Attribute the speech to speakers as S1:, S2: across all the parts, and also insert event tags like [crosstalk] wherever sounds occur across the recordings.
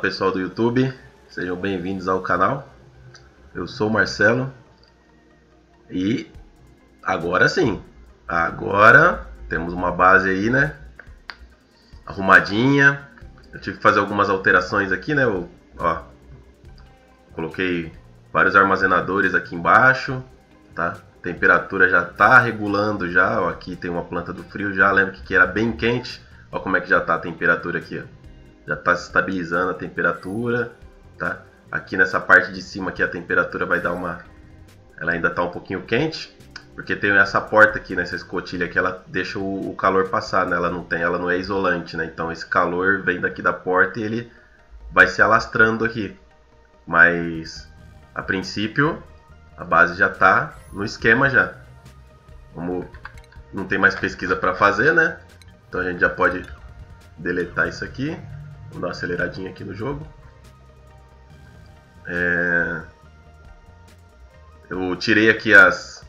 S1: Pessoal do YouTube, sejam bem-vindos ao canal. Eu sou o Marcelo e agora sim, agora temos uma base aí, né? Arrumadinha. Eu tive que fazer algumas alterações aqui, né? Eu, ó, coloquei vários armazenadores aqui embaixo, tá? Temperatura já tá regulando já, aqui tem uma planta do frio já, lembra que era bem quente. Ó como é que já tá a temperatura aqui, ó já está estabilizando a temperatura, tá? Aqui nessa parte de cima aqui a temperatura vai dar uma, ela ainda está um pouquinho quente, porque tem essa porta aqui nessa escotilha que ela deixa o, o, calor passar, né? Ela não tem, ela não é isolante, né? Então esse calor vem daqui da porta e ele vai se alastrando aqui. Mas a princípio a base já está no esquema já. Como não tem mais pesquisa para fazer, né? Então a gente já pode deletar isso aqui. Vamos dar uma aceleradinha aqui no jogo. É... Eu tirei aqui as,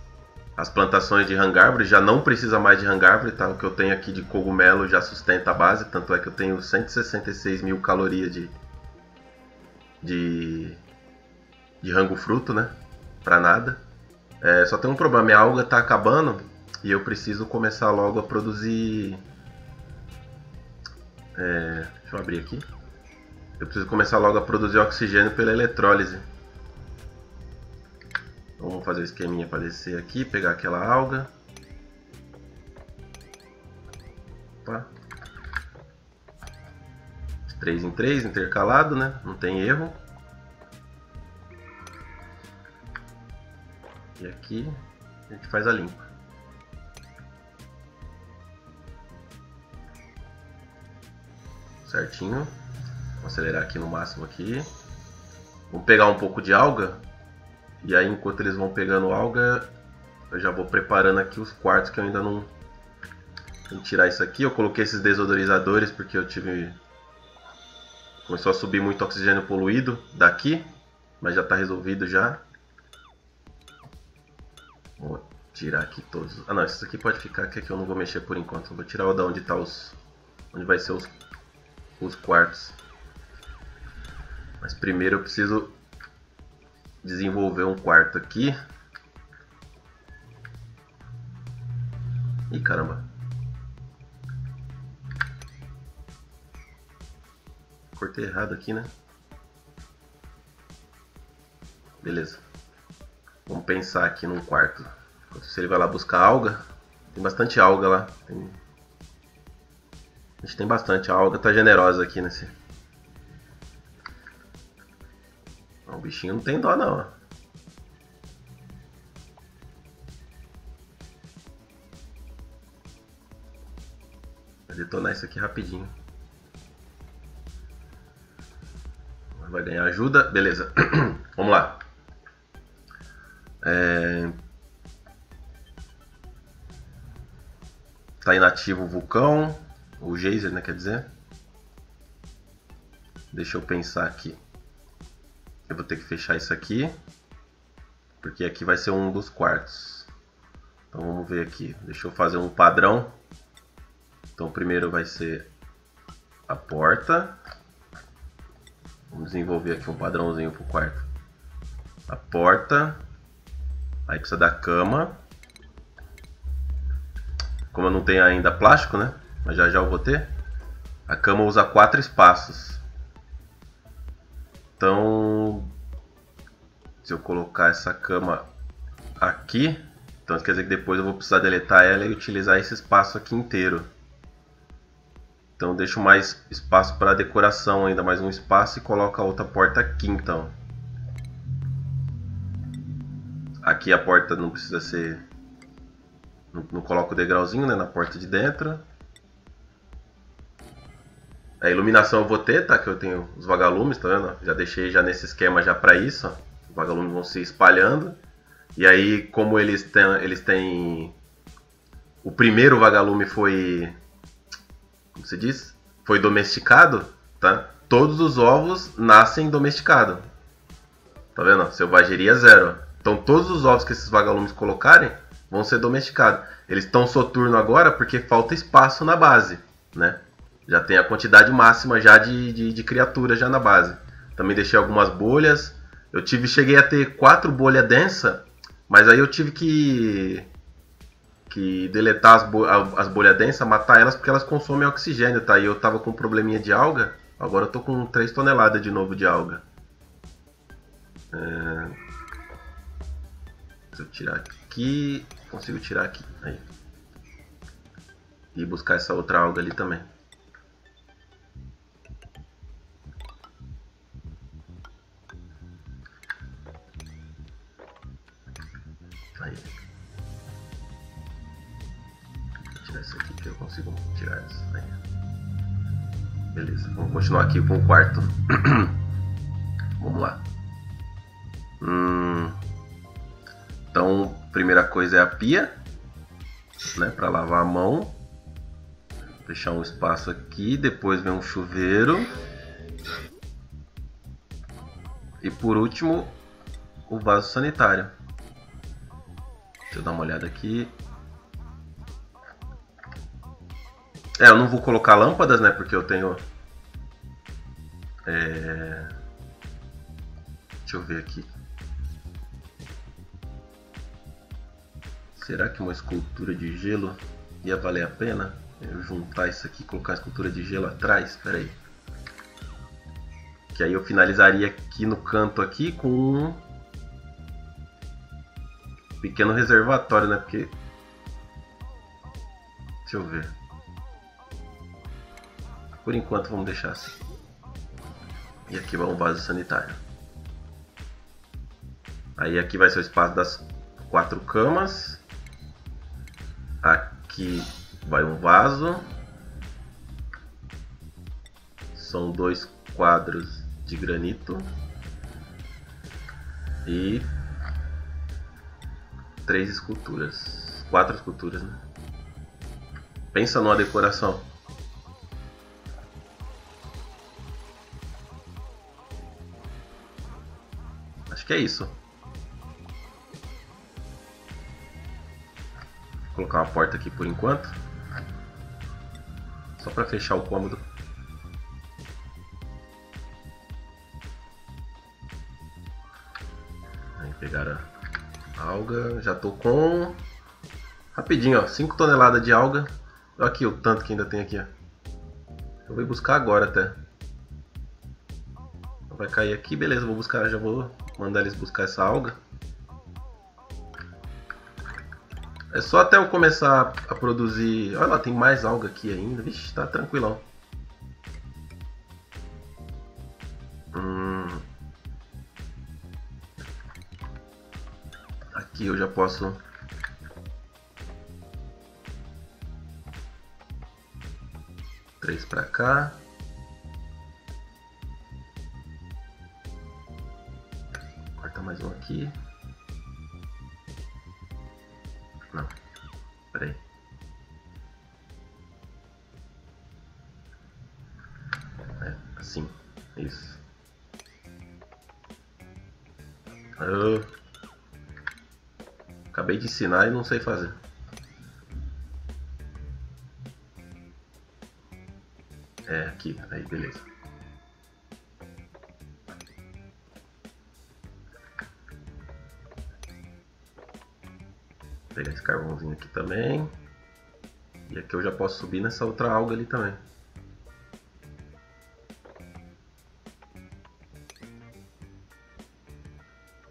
S1: as plantações de hangárvore, já não precisa mais de hangárvore, tá? O que eu tenho aqui de cogumelo já sustenta a base, tanto é que eu tenho 166 mil calorias de, de, de rango fruto, né? Pra nada. É, só tem um problema, minha alga tá acabando e eu preciso começar logo a produzir é, deixa eu abrir aqui. Eu preciso começar logo a produzir oxigênio pela eletrólise. Então, vamos fazer o esqueminha para descer aqui, pegar aquela alga. Opa. 3 em 3, intercalado, né? Não tem erro. E aqui a gente faz a limpa. Certinho. Vou acelerar aqui no máximo aqui. Vou pegar um pouco de alga. E aí enquanto eles vão pegando alga, eu já vou preparando aqui os quartos que eu ainda não... Vou tirar isso aqui. Eu coloquei esses desodorizadores porque eu tive... Começou a subir muito oxigênio poluído daqui. Mas já está resolvido já. Vou tirar aqui todos. Ah não, isso aqui pode ficar que aqui eu não vou mexer por enquanto. vou tirar o da onde tá os. Onde vai ser os os quartos. Mas primeiro eu preciso desenvolver um quarto aqui. Ih, caramba. Cortei errado aqui, né? Beleza. Vamos pensar aqui num quarto. Se ele vai lá buscar alga, tem bastante alga lá. Tem a gente tem bastante. A alga tá generosa aqui nesse. O bichinho não tem dó não. Vou detonar isso aqui rapidinho. Vai ganhar ajuda. Beleza. [clears throat] Vamos lá. É... Tá inativo o vulcão. O geyser, né, quer dizer? Deixa eu pensar aqui. Eu vou ter que fechar isso aqui. Porque aqui vai ser um dos quartos. Então vamos ver aqui. Deixa eu fazer um padrão. Então primeiro vai ser a porta. Vamos desenvolver aqui um padrãozinho para o quarto. A porta. Aí precisa da cama. Como eu não tenho ainda plástico, né? Mas já já eu vou ter. A cama usa quatro espaços. Então, se eu colocar essa cama aqui, então quer dizer que depois eu vou precisar deletar ela e utilizar esse espaço aqui inteiro. Então deixo mais espaço para decoração, ainda mais um espaço e coloco a outra porta aqui então. Aqui a porta não precisa ser... Não, não coloco o degrauzinho né, na porta de dentro. A iluminação eu vou ter, tá? Que eu tenho os vagalumes, tá vendo? Já deixei já nesse esquema já para isso, ó. Os vagalumes vão se espalhando. E aí, como eles têm, eles têm... O primeiro vagalume foi... Como se diz? Foi domesticado, tá? Todos os ovos nascem domesticados. Tá vendo? Selvageria zero. Então todos os ovos que esses vagalumes colocarem vão ser domesticados. Eles estão soturno agora porque falta espaço na base, né? Já tem a quantidade máxima já de, de, de criatura já na base. Também deixei algumas bolhas. Eu tive, cheguei a ter quatro bolhas densa, mas aí eu tive que que deletar as, bo as bolhas densas, matar elas porque elas consomem oxigênio, tá? E eu tava com um probleminha de alga, agora eu tô com 3 toneladas de novo de alga. É... Se eu tirar aqui, consigo tirar aqui, aí. E buscar essa outra alga ali também. Aí. Vou tirar isso aqui que eu consigo tirar. Aí. Beleza, vamos continuar aqui com o quarto. [clears throat] vamos lá. Hum, então, primeira coisa é a pia, né, para lavar a mão. Deixar um espaço aqui, depois vem um chuveiro. E por último, o vaso sanitário. Deixa eu dar uma olhada aqui. É, eu não vou colocar lâmpadas, né? Porque eu tenho. É... Deixa eu ver aqui. Será que uma escultura de gelo ia valer a pena? Eu juntar isso aqui colocar a escultura de gelo atrás? Espera aí. Que aí eu finalizaria aqui no canto aqui com pequeno reservatório, né? Porque... Deixa eu ver. Por enquanto vamos deixar assim. E aqui vai um vaso sanitário. Aí aqui vai ser o espaço das quatro camas. Aqui vai um vaso. São dois quadros de granito. E três esculturas. Quatro esculturas, né? Pensa numa decoração. Acho que é isso. Vou colocar uma porta aqui por enquanto. Só para fechar o cômodo. Pegar a alga. Já tô com... Rapidinho, ó. 5 toneladas de alga. Olha aqui o tanto que ainda tem aqui, ó. Eu vou buscar agora até. Vai cair aqui, beleza, vou buscar, já vou mandar eles buscar essa alga. É só até eu começar a produzir. Olha lá, tem mais alga aqui ainda. Vixe, tá tranquilão. Aqui eu já posso. Três para cá. Ensinar e não sei fazer. É, aqui. Aí, beleza. Vou pegar esse carvãozinho aqui também. E aqui eu já posso subir nessa outra alga ali também.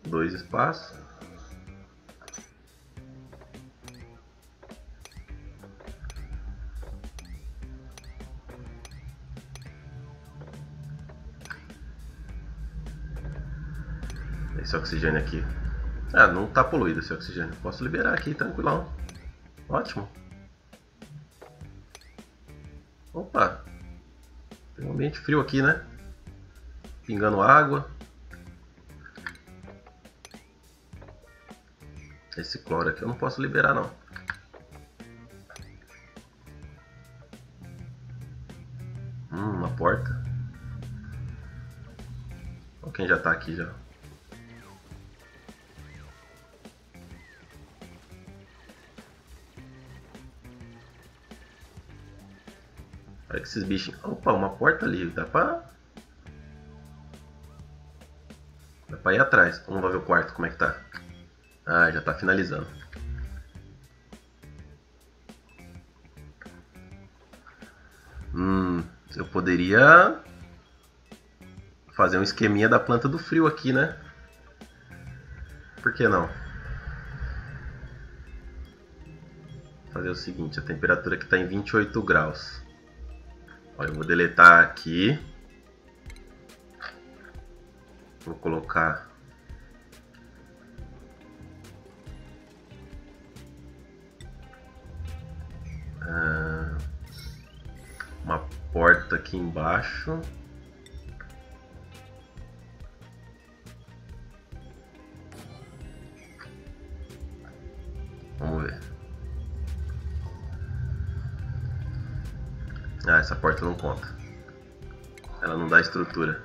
S1: Dois espaços. Esse oxigênio aqui ah, não tá poluído esse oxigênio. Posso liberar aqui, tranquilão. Ótimo. Opa. Tem um ambiente frio aqui, né? Pingando água. Esse cloro aqui eu não posso liberar, não. Hum, uma porta. Olha quem já tá aqui já. Olha que esses bichos. Opa, uma porta ali. Dá pra. Dá pra ir atrás. Vamos ver o quarto, como é que tá. Ah, já tá finalizando. Hum, eu poderia fazer um esqueminha da planta do frio aqui, né? Por que não? Fazer o seguinte, a temperatura aqui está em 28 graus. Eu vou deletar aqui. Vou colocar ah, uma porta aqui embaixo. Não conta. Ela não dá estrutura.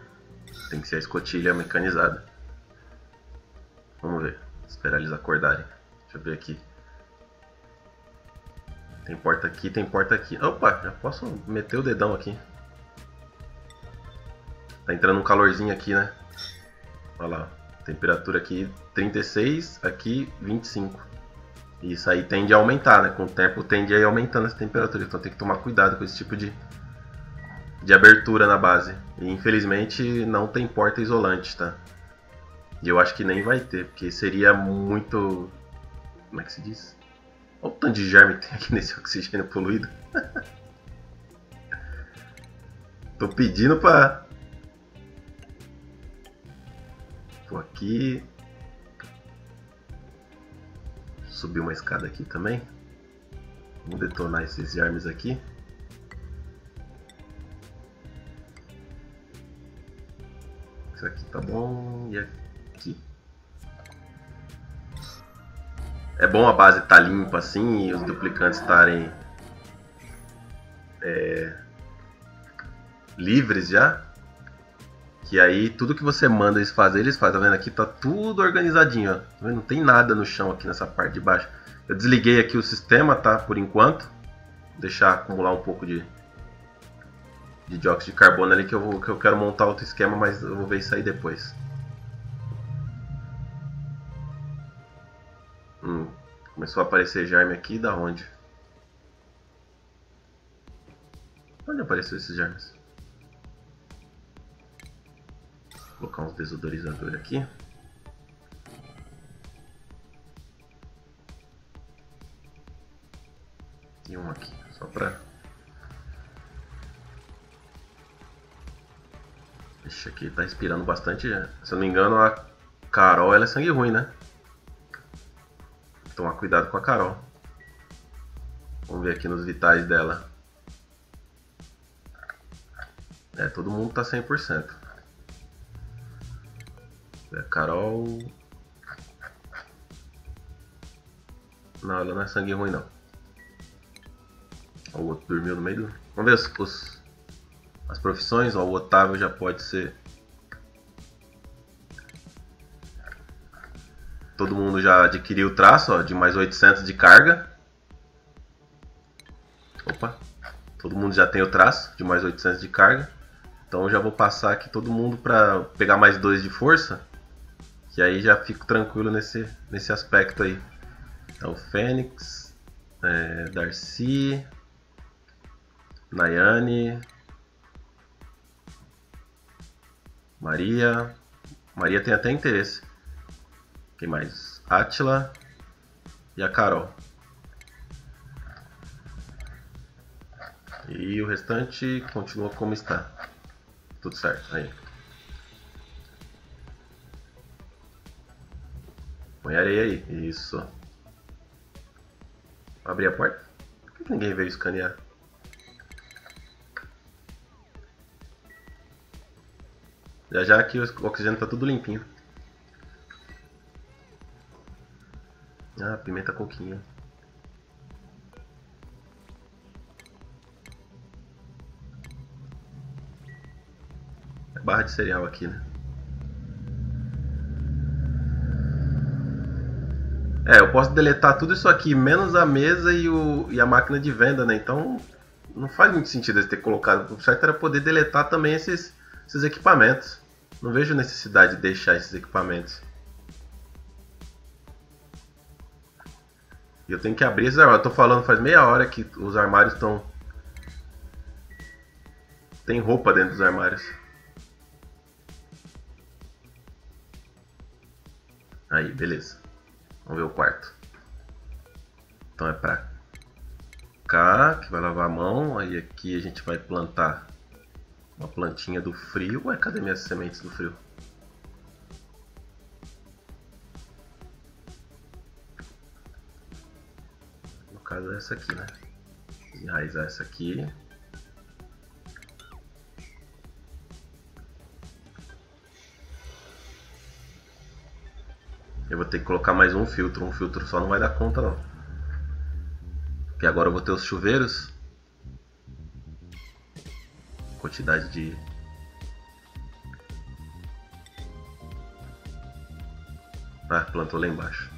S1: Tem que ser a escotilha mecanizada. Vamos ver. Esperar eles acordarem. Deixa eu ver aqui. Tem porta aqui, tem porta aqui. Opa, já posso meter o dedão aqui. Tá entrando um calorzinho aqui, né? Olha lá. Temperatura aqui 36, aqui 25. Isso aí tende a aumentar, né? Com o tempo tende a ir aumentando essa temperatura. Então tem que tomar cuidado com esse tipo de, de abertura na base. E infelizmente não tem porta isolante, tá? E eu acho que nem vai ter, porque seria muito. Como é que se diz? Olha o tanto de germe que tem aqui [laughs] nesse oxigênio poluído. [laughs] Tô pedindo pra. Tô aqui. Subir uma escada aqui também. Vamos detonar esses germes aqui. Aqui tá bom. E aqui. É bom a base estar tá limpa assim e os duplicantes estarem é, livres já. Que aí tudo que você manda eles fazer, eles fazem. Tá vendo aqui? Tá tudo organizadinho, ó. Tá Não tem nada no chão aqui nessa parte de baixo. Eu desliguei aqui o sistema, tá? Por enquanto. Vou deixar acumular um pouco de, de dióxido de carbono ali que eu, vou, que eu quero montar outro esquema, mas eu vou ver isso aí depois. Hum, começou a aparecer germe aqui, da onde? Onde apareceu esses germes? Vou colocar uns desodorizadores aqui. E um aqui, só pra... Ixi, aqui tá inspirando bastante. Se eu não me engano, a Carol ela é sangue ruim, né? Tomar cuidado com a Carol. Vamos ver aqui nos vitais dela. É, todo mundo tá 100%. É, Carol. Não, ela não é sangue ruim não. O outro dormiu no meio do. Vamos ver os, os as profissões. Ó, o Otávio já pode ser. Todo mundo já adquiriu o traço ó, de mais 800 de carga. Opa! Todo mundo já tem o traço de mais 800 de carga. Então já vou passar aqui todo mundo para pegar mais dois de força. Que aí já fico tranquilo nesse, nesse aspecto aí. Então, Fênix, é, Darcy, Nayane, Maria. Maria tem até interesse. Quem mais? Atila e a Carol. E o restante continua como está. Tudo certo. Aí. Põe areia aí. Isso. Abrir a porta? Por que ninguém veio escanear? Já já aqui o oxigênio tá tudo limpinho. Ah, pimenta coquinha. É barra de cereal aqui, né? É, eu posso deletar tudo isso aqui, menos a mesa e, o, e a máquina de venda, né? Então, não faz muito sentido eles ter colocado. O certo era poder deletar também esses, esses equipamentos. Não vejo necessidade de deixar esses equipamentos. E eu tenho que abrir esses armários. Eu tô falando faz meia hora que os armários estão. Tem roupa dentro dos armários. Aí, beleza. Vamos ver o quarto. Então é pra cá, que vai lavar a mão. Aí aqui a gente vai plantar uma plantinha do frio. Ué, cadê minhas sementes do frio? No caso é essa aqui, né? Enraizar essa aqui. Eu vou ter que colocar mais um filtro. Um filtro só não vai dar conta não. Porque agora eu vou ter os chuveiros. Quantidade de... Ah, plantou lá embaixo.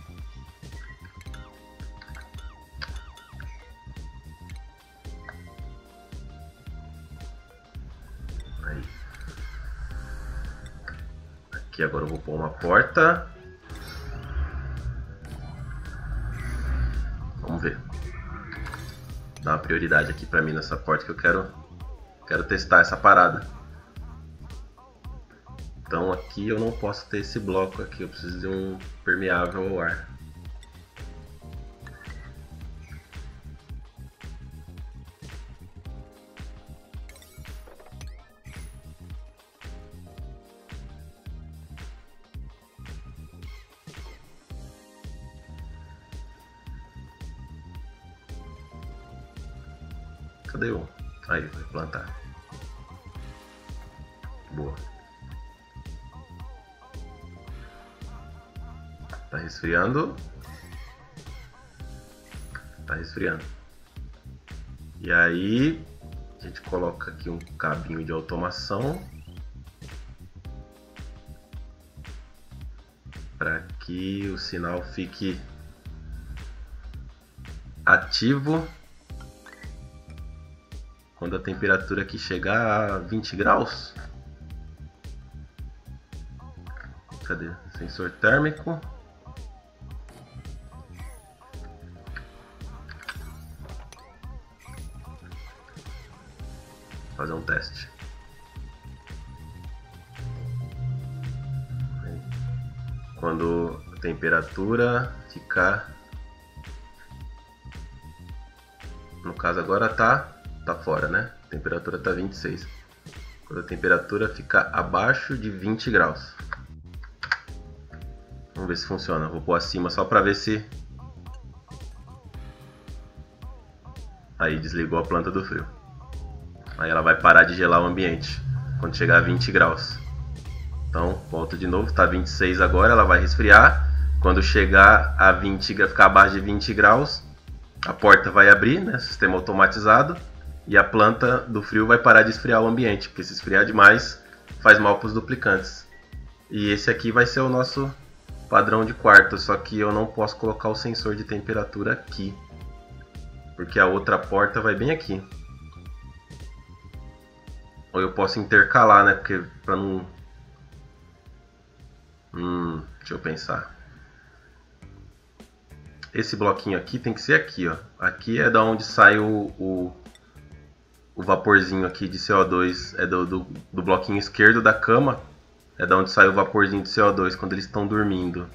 S1: Aí. Aqui agora eu vou pôr uma porta. Vamos ver. Dá uma prioridade aqui pra mim nessa porta que eu quero, quero testar essa parada. Então aqui eu não posso ter esse bloco aqui, eu preciso de um permeável ao ar. Resfriando. Tá resfriando. E aí, a gente coloca aqui um cabinho de automação. Para que o sinal fique ativo quando a temperatura aqui chegar a 20 graus. Cadê? Sensor térmico. Fazer um teste. Quando a temperatura ficar no caso agora tá tá fora, né? A temperatura tá 26. Quando a temperatura ficar abaixo de 20 graus. Vamos ver se funciona. Vou pôr acima só para ver se... Aí desligou a planta do frio. Aí ela vai parar de gelar o ambiente quando chegar a 20 graus. Então, volta de novo, tá 26 agora, ela vai resfriar. Quando chegar a 20, ficar abaixo de 20 graus, a porta vai abrir, né? Sistema automatizado e a planta do frio vai parar de esfriar o ambiente, porque se esfriar demais faz mal para os duplicantes. E esse aqui vai ser o nosso padrão de quarto, só que eu não posso colocar o sensor de temperatura aqui, porque a outra porta vai bem aqui. Ou eu posso intercalar, né? Porque para não. Hum, deixa eu pensar. Esse bloquinho aqui tem que ser aqui, ó. Aqui é da onde sai o, o o vaporzinho aqui de CO2 é do, do, do, bloquinho esquerdo da cama, é da onde sai o vaporzinho de CO2 quando eles estão dormindo.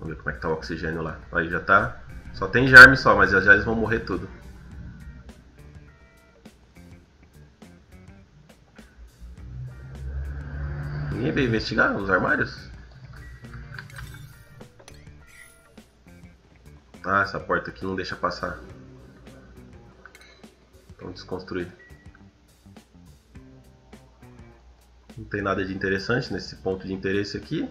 S1: Vamos ver como é que tá o oxigênio lá. Aí já tá. Só tem germe só, mas já já eles vão morrer tudo. Ninguém veio investigar os armários? Ah, essa porta aqui não deixa passar. Vamos desconstruir. Não tem nada de interessante nesse ponto de interesse aqui.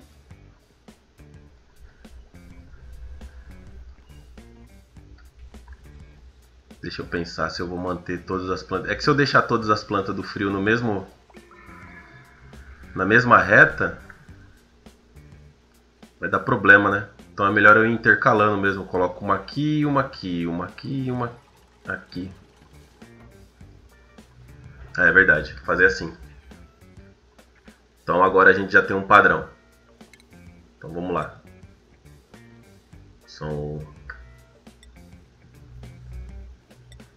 S1: Deixa eu pensar se eu vou manter todas as plantas. É que se eu deixar todas as plantas do frio no mesmo. Na mesma reta. Vai dar problema, né? Então é melhor eu ir intercalando mesmo. Coloco uma aqui, uma aqui, uma aqui, uma aqui. É, é verdade, fazer assim. Então agora a gente já tem um padrão. Então vamos lá. São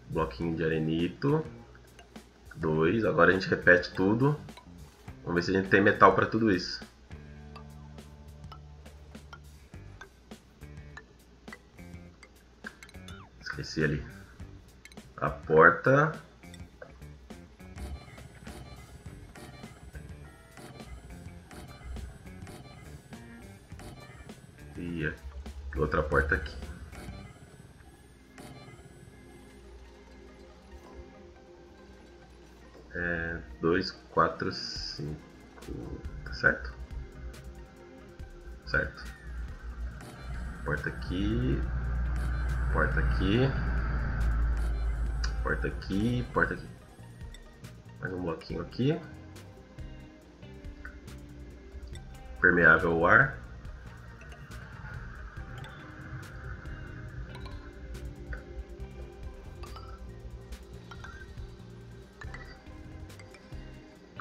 S1: bloquinho de arenito. Dois. Agora a gente repete tudo. Vamos ver se a gente tem metal para tudo isso. Esqueci ali. A porta. E outra porta aqui. É, dois, quatro, cinco, tá certo? Certo. Porta aqui, porta aqui, porta aqui, porta aqui. Mais um bloquinho aqui. Permeável ao ar.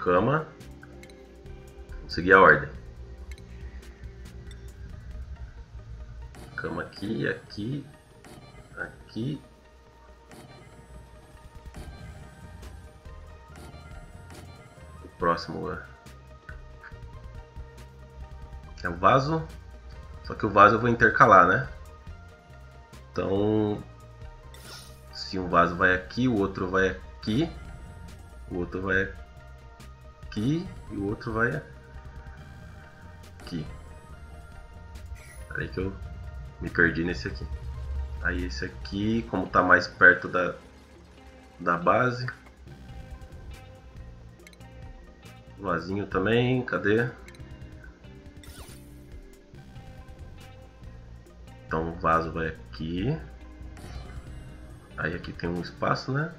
S1: Cama. Vou seguir a ordem. Cama aqui, aqui, aqui. O próximo é, é o vaso. Só que o vaso eu vou intercalar, né? Então, se um vaso vai aqui, o outro vai aqui, o outro vai aqui aqui e o outro vai aqui. Aí que eu me perdi nesse aqui. Aí esse aqui, como está mais perto da, da base. Vazinho também, cadê? Então o vaso vai aqui. Aí aqui tem um espaço, né?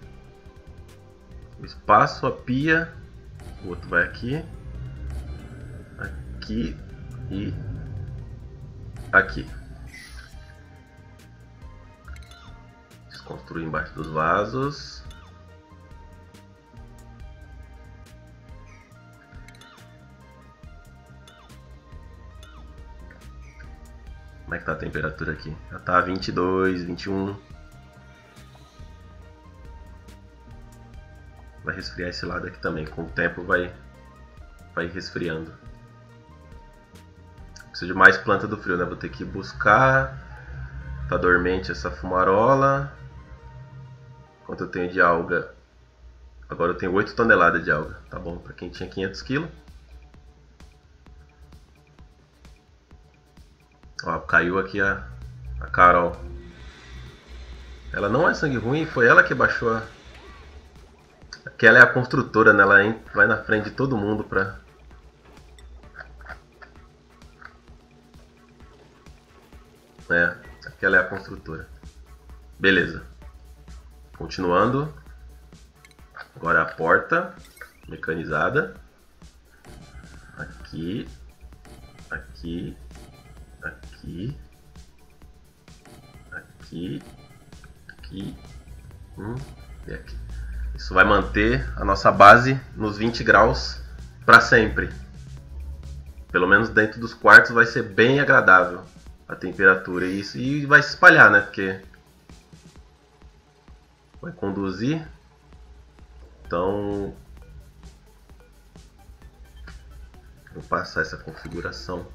S1: O espaço, a pia o outro vai aqui, aqui e aqui. Desconstruir embaixo dos vasos. Como é que tá a temperatura aqui? Já tá 22, 21. Resfriar esse lado aqui também. Com o tempo vai, vai resfriando. Preciso de mais planta do frio, né? Vou ter que buscar. Tá dormente essa fumarola. Quanto eu tenho de alga? Agora eu tenho 8 toneladas de alga. Tá bom para quem tinha 500 quilos. Ó, caiu aqui a, a Carol. Ela não é sangue ruim, foi ela que baixou a, que ela é a construtora, né? Ela vai na frente de todo mundo pra. É, aquela é a construtora. Beleza. Continuando. Agora a porta mecanizada. Aqui. Aqui. Aqui. Aqui. Aqui. Hum, e aqui. Isso vai manter a nossa base nos 20 graus para sempre. Pelo menos dentro dos quartos vai ser bem agradável a temperatura e isso e vai se espalhar, né? Porque vai conduzir. Então vou passar essa configuração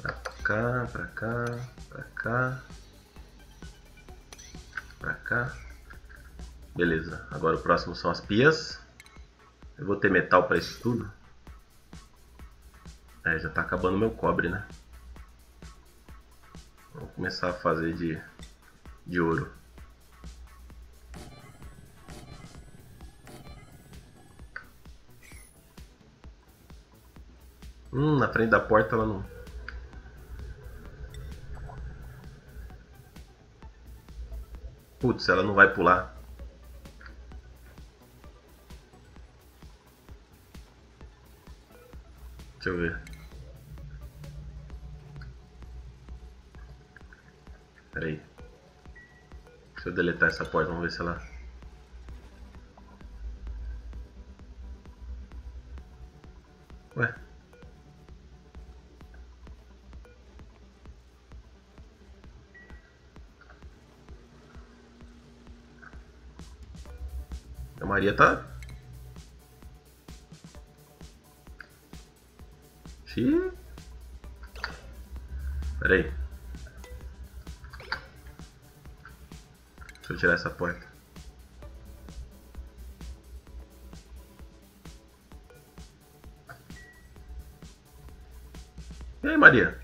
S1: para cá, para cá, para cá, para cá. Beleza, agora o próximo são as pias. Eu vou ter metal para isso tudo. É, já tá acabando meu cobre, né? Vou começar a fazer de, de ouro. Hum, na frente da porta ela não... Putz, ela não vai pular. Deixa eu ver. Pera aí. Deixa eu deletar essa porta, vamos ver se ela... Ué? A Maria tá... tirar essa porta. E aí, Maria?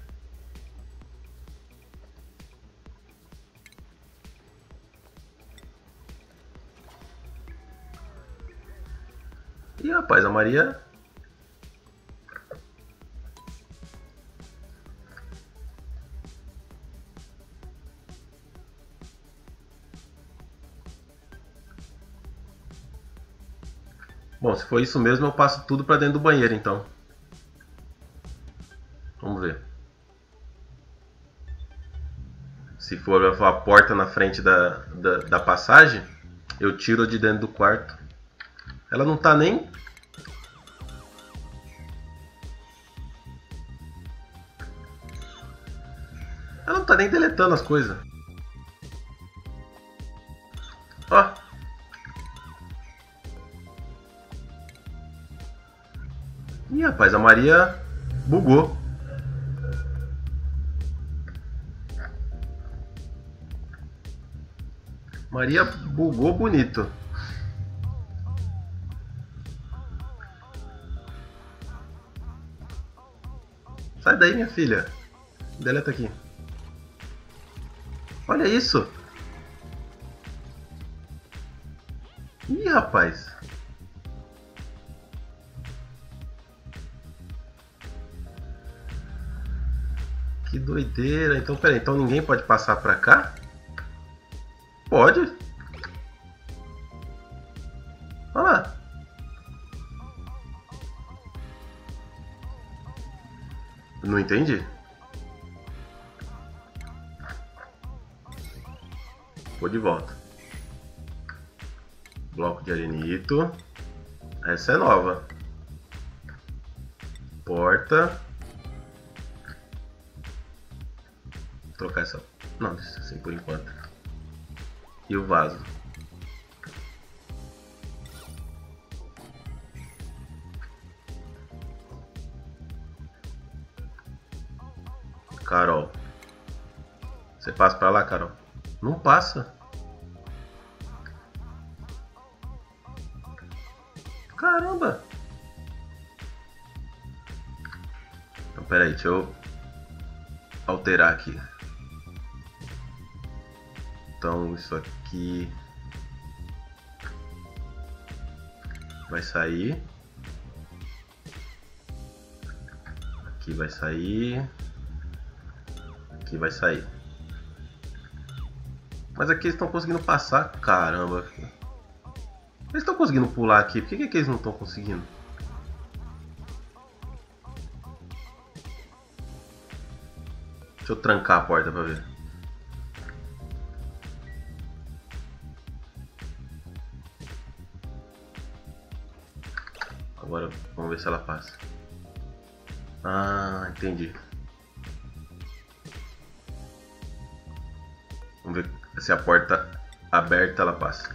S1: Ih, rapaz, a Maria Bom, se for isso mesmo, eu passo tudo pra dentro do banheiro, então. Vamos ver. Se for a porta na frente da, da, da passagem, eu tiro de dentro do quarto. Ela não tá nem... Ela não tá nem deletando as coisas. Maria bugou. Maria bugou bonito. Sai daí, minha filha. Deleta aqui. Olha isso. Ih, rapaz. Doideira. Então, peraí, então ninguém pode passar pra cá? Pode. Olha lá. Não entendi. Vou de volta. Bloco de arenito. Essa é nova. Porta. Trocar essa. Não, deixa assim por enquanto. E o vaso. Carol. Você passa pra lá, Carol? Não passa. Caramba! Então, peraí, deixa eu alterar aqui. Então isso aqui vai sair. Aqui vai sair. Aqui vai sair. Mas aqui eles estão conseguindo passar. Caramba. Eles estão conseguindo pular aqui. Por que, que eles não estão conseguindo? Deixa eu trancar a porta pra ver. Agora vamos ver se ela passa. Ah, entendi. Vamos ver se a porta aberta ela passa.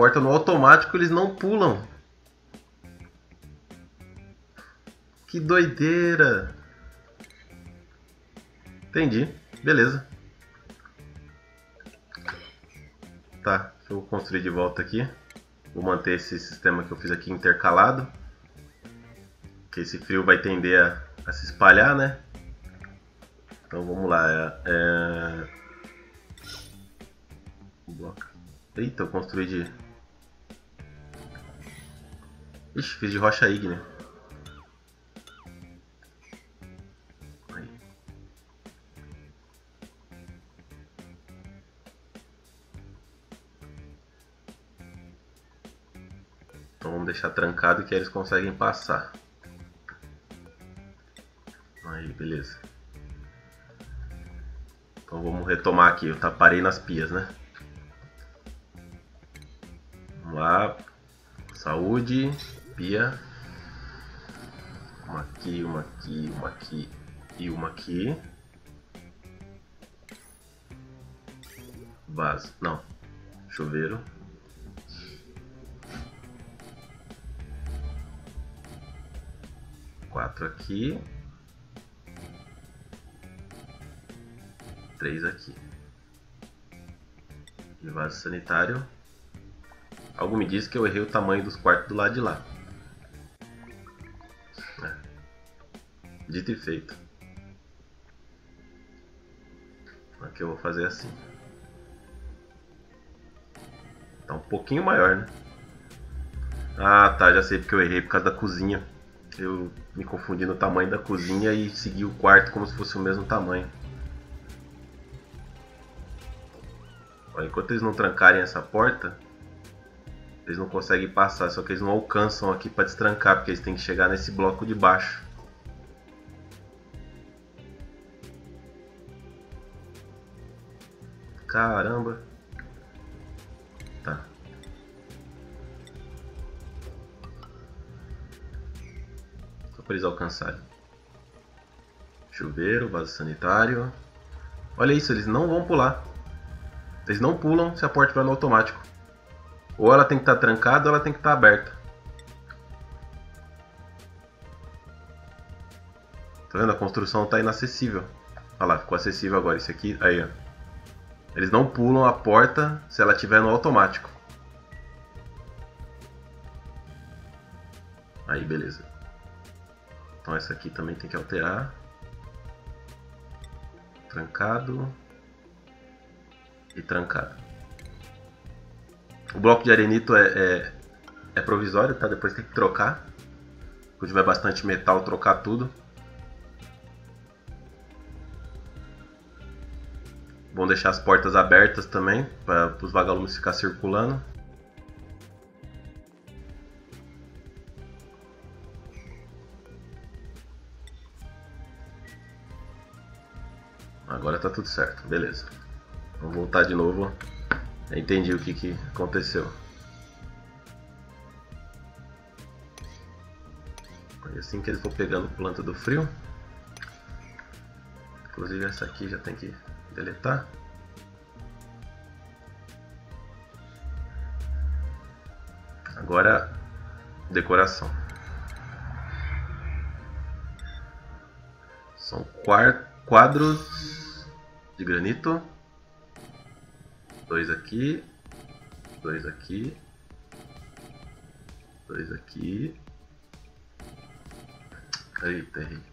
S1: Porta no automático eles não pulam. Que doideira. Entendi. Beleza. Tá, deixa eu construir de volta aqui. Vou manter esse sistema que eu fiz aqui intercalado. Que esse frio vai tender a, a se espalhar, né? Então vamos lá. É... Bloco. Eita, eu construí de... Ixi, fiz de rocha ígnea. Então vamos deixar trancado que eles conseguem passar. Aí, beleza. Então vamos retomar aqui. Eu parei nas pias, né? Vamos lá. Saúde. Pia. Uma aqui, uma aqui, uma aqui e uma aqui. Vaso. Não. Chuveiro. Quatro aqui. Três aqui. E vaso sanitário. Algo me diz que eu errei o tamanho dos quartos do lado de lá. Dito e feito. Aqui eu vou fazer assim. Tá um pouquinho maior, né? Ah, tá, já sei porque eu errei por causa da cozinha. Eu me confundi no tamanho da cozinha e segui o quarto como se fosse o mesmo tamanho. enquanto eles não trancarem essa porta, eles não conseguem passar, só que eles não alcançam aqui para destrancar, porque eles têm que chegar nesse bloco de baixo. Caramba. Tá. Só para eles alcançarem. Chuveiro, vaso sanitário. Olha isso, eles não vão pular. Eles não pulam se a porta estiver no automático. Ou ela tem que estar tá trancada ou ela tem que estar tá aberta. Tá vendo? A construção está inacessível. Olha lá, ficou acessível agora. Esse aqui, aí ó. Eles não pulam a porta se ela estiver no automático. Aí, beleza. Então essa aqui também tem que alterar. Trancado e trancado. O bloco de arenito é, é, é provisório, tá? Depois tem que trocar. Quando tiver bastante metal, trocar tudo. Vão deixar as portas abertas também, para os vagalumes ficar circulando. Agora tá tudo certo, beleza. Vamos voltar de novo. Entendi o que, que aconteceu. E assim que ele for pegando planta do frio. Inclusive essa aqui já tem que deletar. Agora decoração. São quadros de granito dois aqui, dois aqui, dois aqui. Eita, errei.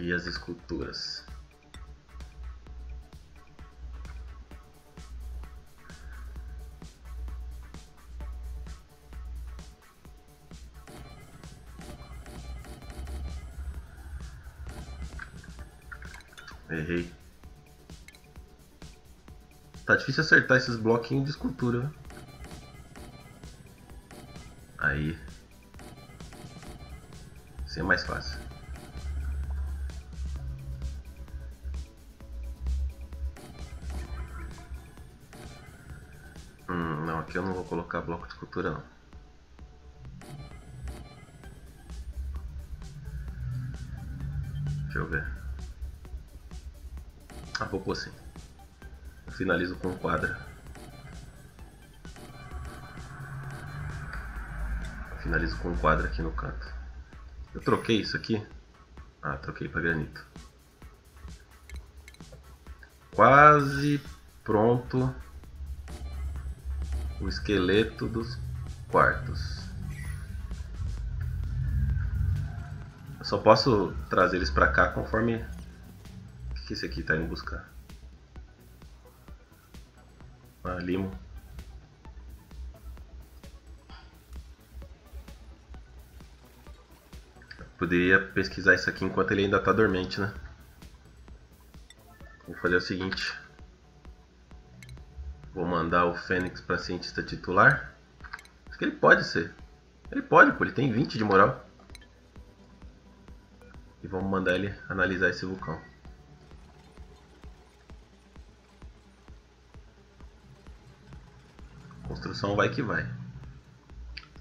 S1: E as esculturas. Errei. Tá difícil acertar esses bloquinhos de escultura. Né? Aí. Assim é mais fácil. Colocar bloco de escultura não. Deixa eu ver. Ah, vou pôr. Eu finalizo com quadra. finalizo com quadra aqui no canto. Eu troquei isso aqui. Ah, troquei para granito. Quase pronto o esqueleto dos quartos. Eu só posso trazer eles para cá conforme que esse aqui tá indo buscar? Ah, limo. Poderia pesquisar isso aqui enquanto ele ainda está dormente, né? Vou fazer o seguinte. Vou mandar o Fênix para cientista titular. Acho que ele pode ser. Ele pode, pô. Ele tem 20 de moral. E vamos mandar ele analisar esse vulcão. Construção vai que vai.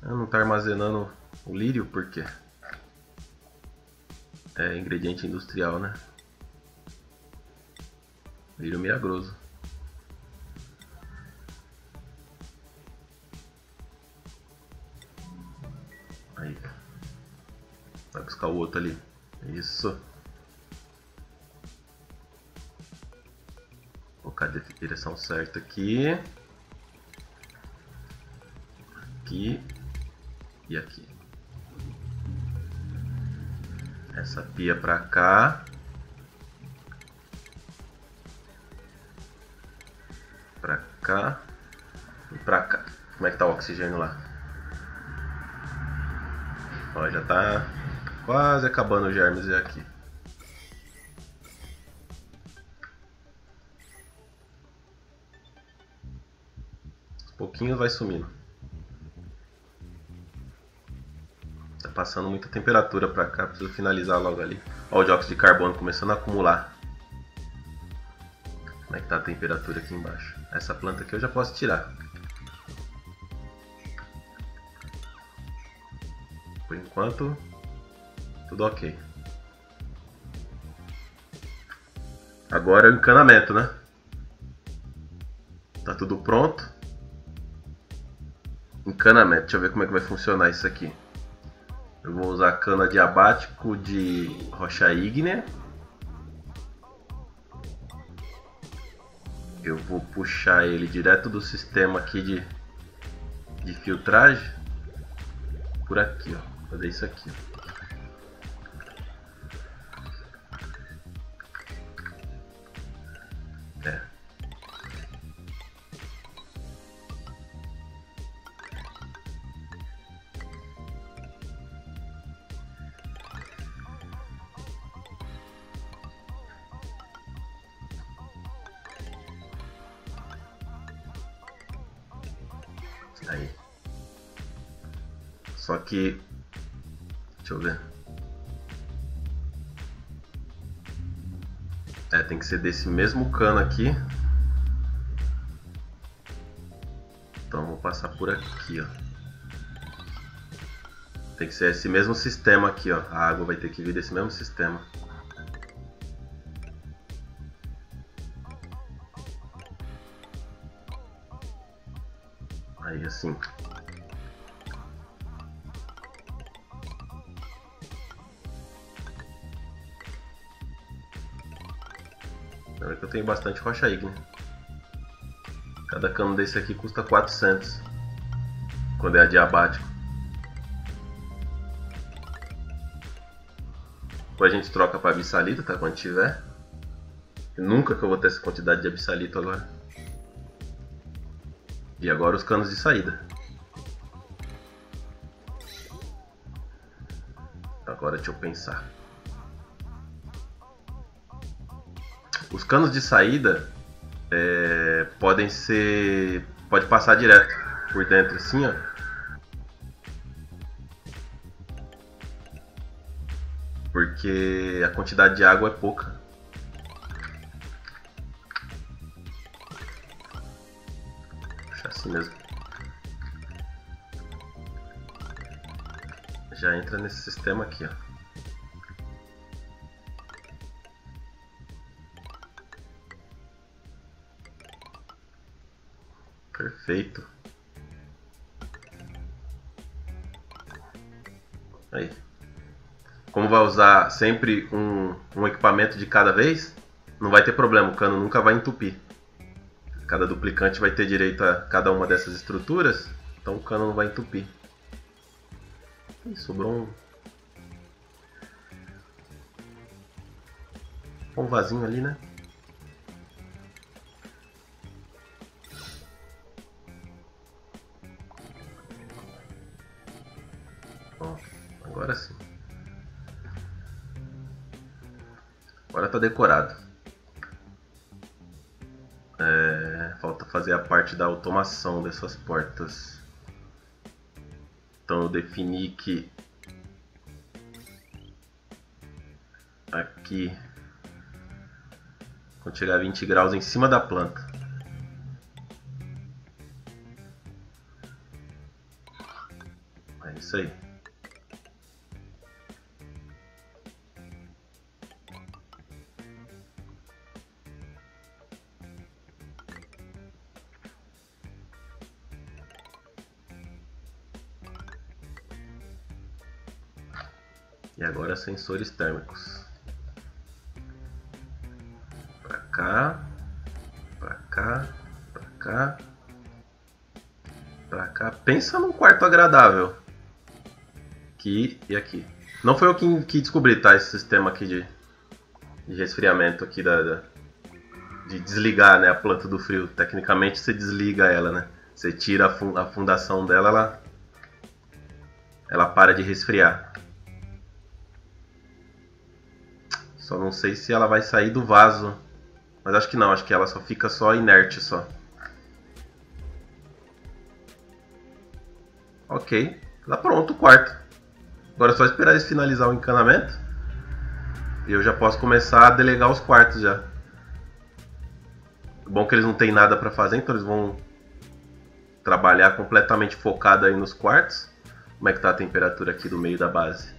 S1: Eu não está armazenando o lírio por quê? É ingrediente industrial, né? Lírio milagroso. Vai buscar o outro ali. Isso. Colocar a direção certa aqui. Aqui. E aqui. essa pia para cá. Para cá e para cá. Como é que tá o oxigênio lá? Ó, já tá quase acabando os germes aqui. Aos pouquinhos vai sumindo. passando muita temperatura para cá, preciso finalizar logo ali. Olha o dióxido de carbono começando a acumular. Como é que tá a temperatura aqui embaixo? Essa planta aqui eu já posso tirar. Por enquanto, tudo ok. Agora o encanamento, né? Tá tudo pronto. Encanamento, deixa eu ver como é que vai funcionar isso aqui. Eu vou usar cana diabático de rocha ígnea. Eu vou puxar ele direto do sistema aqui de, de filtragem. Por aqui, ó. Fazer isso aqui, ó. Aí. Só que. Deixa eu ver. Tem que ser desse mesmo cano aqui. Então vou passar por aqui, ó. Tem que ser esse mesmo sistema aqui, ó. A água vai ter que vir desse mesmo sistema. Bastante rocha ígnea. Cada cano desse aqui custa 400. Quando é adiabático. Depois a gente troca para abissalito, tá? Quando tiver. Nunca que eu vou ter essa quantidade de abissalito agora. E agora os canos de saída. Agora deixa eu pensar. Canos de saída é, podem ser. Pode passar direto por dentro assim, ó. Porque a quantidade de água é pouca. assim mesmo. Já entra nesse sistema aqui, ó. Vai usar sempre um, um equipamento de cada vez, não vai ter problema, o cano nunca vai entupir. Cada duplicante vai ter direito a cada uma dessas estruturas, então o cano não vai entupir. Ih, sobrou um. um vasinho ali, né? Tá decorado. É, falta fazer a parte da automação dessas portas. Então eu defini que aqui quando chegar a 20 graus em cima da planta. É isso aí. Sensores térmicos. Pra cá, pra cá, pra cá, pra cá. Pensa num quarto agradável. Aqui e aqui. Não foi eu que, que descobri, tá? Esse sistema aqui de, de resfriamento aqui da, da, de desligar né, a planta do frio. Tecnicamente você desliga ela, né? Você tira a, fun a fundação dela, ela, ela para de resfriar. Só não sei se ela vai sair do vaso. Mas acho que não, acho que ela só fica só inerte só. Ok, tá pronto o quarto. Agora é só esperar eles finalizar o encanamento. E eu já posso começar a delegar os quartos já. Bom que eles não tem nada para fazer, então eles vão trabalhar completamente focado aí nos quartos. Como é que tá a temperatura aqui do meio da base?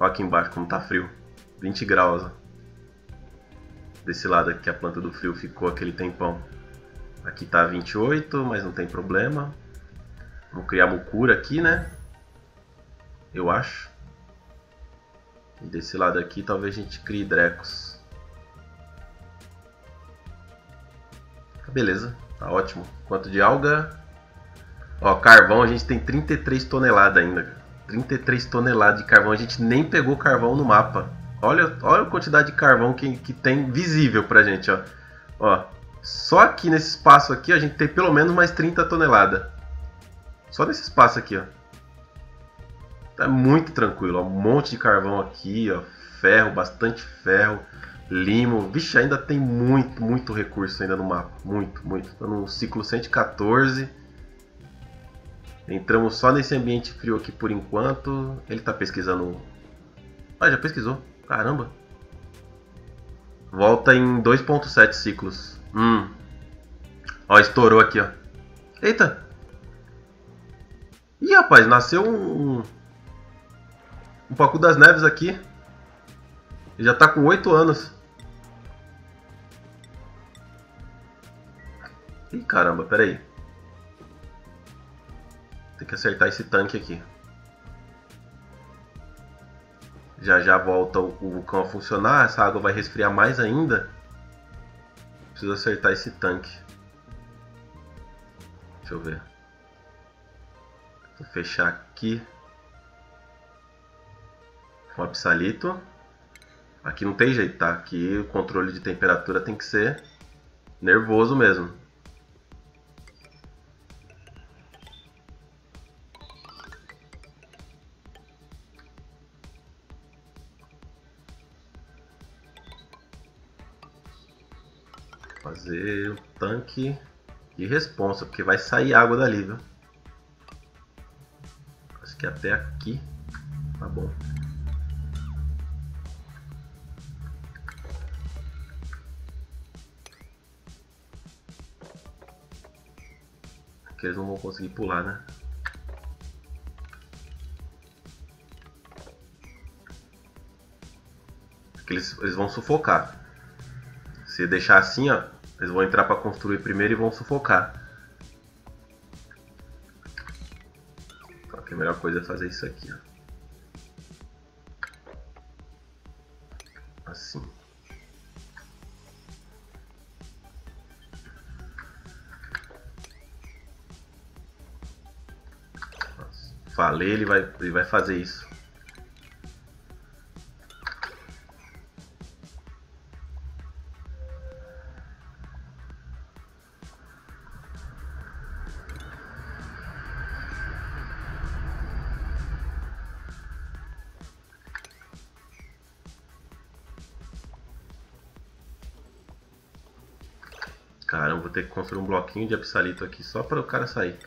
S1: Olha aqui embaixo como tá frio. 20 graus. Ó. Desse lado aqui a planta do frio ficou aquele tempão. Aqui tá 28, mas não tem problema. Vamos criar mucura aqui, né? Eu acho. E desse lado aqui talvez a gente crie drecos. Beleza, tá ótimo. Quanto de alga? Ó, carvão a gente tem 33 toneladas ainda. 33 toneladas de carvão. A gente nem pegou carvão no mapa. Olha, olha a quantidade de carvão que, que tem visível pra gente, ó. ó. Só aqui nesse espaço aqui a gente tem pelo menos mais 30 toneladas. Só nesse espaço aqui, ó. Tá muito tranquilo, ó. Um monte de carvão aqui, ó. Ferro, bastante ferro. Limo. Vixe, ainda tem muito, muito recurso ainda no mapa. Muito, muito. Tô no ciclo 114. Entramos só nesse ambiente frio aqui por enquanto. Ele tá pesquisando. Ah, já pesquisou. Caramba. Volta em 2.7 ciclos. Hum. Ó, estourou aqui, ó. Eita! Ih, rapaz, nasceu um... Um Pacu das Neves aqui. Ele já tá com 8 anos. Ih, caramba, peraí. Tem que acertar esse tanque aqui. Já já volta o, vulcão a funcionar, essa água vai resfriar mais ainda. Preciso acertar esse tanque. Deixa eu ver. Vou fechar aqui. Com absalito. Aqui não tem jeito, tá? Aqui o controle de temperatura tem que ser nervoso mesmo. O tanque de responsa, porque vai sair água dali, viu? Acho que até aqui tá bom. Aqui eles não vão conseguir pular, né? Aqui eles, eles vão sufocar. Se deixar assim, ó, eles vão entrar para construir primeiro e vão sufocar. Que a melhor coisa é fazer isso aqui, ó. Assim. Falei, ele vai, ele vai fazer isso. Caramba, vou ter que construir um bloquinho de absalito aqui só para o cara sair.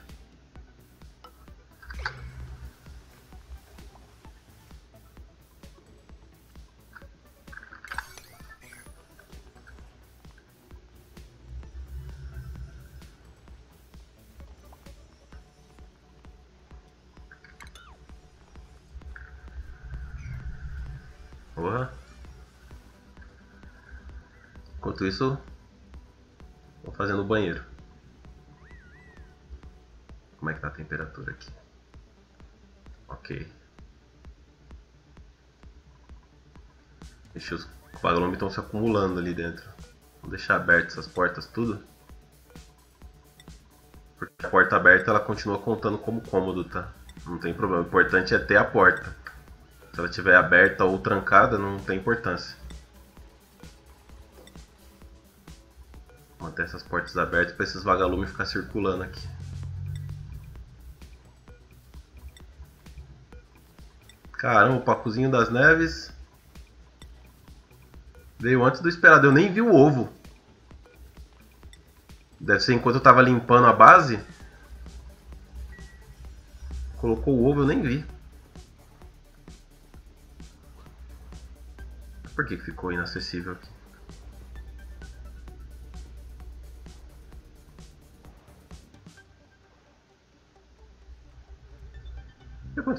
S1: Porra. Enquanto isso, fazendo o banheiro. Como é que tá a temperatura aqui? Ok. Deixa os vagalumes estão se acumulando ali dentro. Vou deixar abertas essas portas tudo. Porque a porta aberta ela continua contando como cômodo, tá? Não tem problema. O importante é ter a porta. Se ela estiver aberta ou trancada, não tem importância. Portas abertas para esses vagalumes ficar circulando aqui. Caramba, o Pacuzinho das Neves veio antes do esperado. Eu nem vi o ovo. Deve ser enquanto eu tava limpando a base. Colocou o ovo, eu nem vi. Por que ficou inacessível aqui?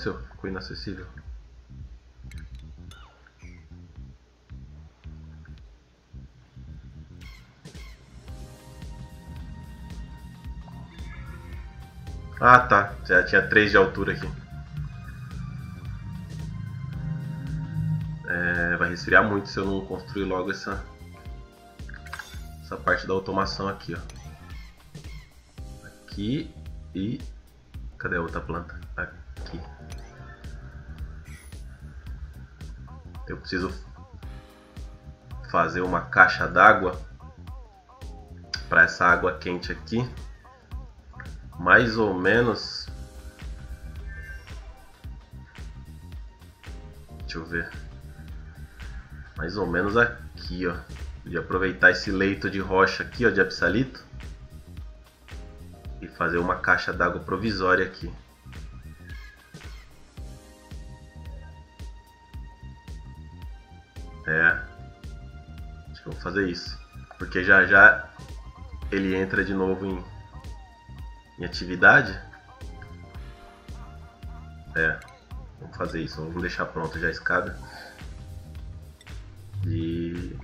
S1: Aconteceu? Ficou inacessível. Ah tá, já tinha 3 de altura aqui. É, vai resfriar muito se eu não construir logo essa essa parte da automação aqui, ó. Aqui e cadê a outra planta? Preciso fazer uma caixa d'água para essa água quente aqui, mais ou menos. Deixa eu ver mais ou menos aqui, ó. De aproveitar esse leito de rocha aqui, ó, de absalito. E fazer uma caixa d'água provisória aqui. Fazer isso. Porque já já ele entra de novo em, em atividade. É. Vamos fazer isso. Vamos deixar pronto já a escada de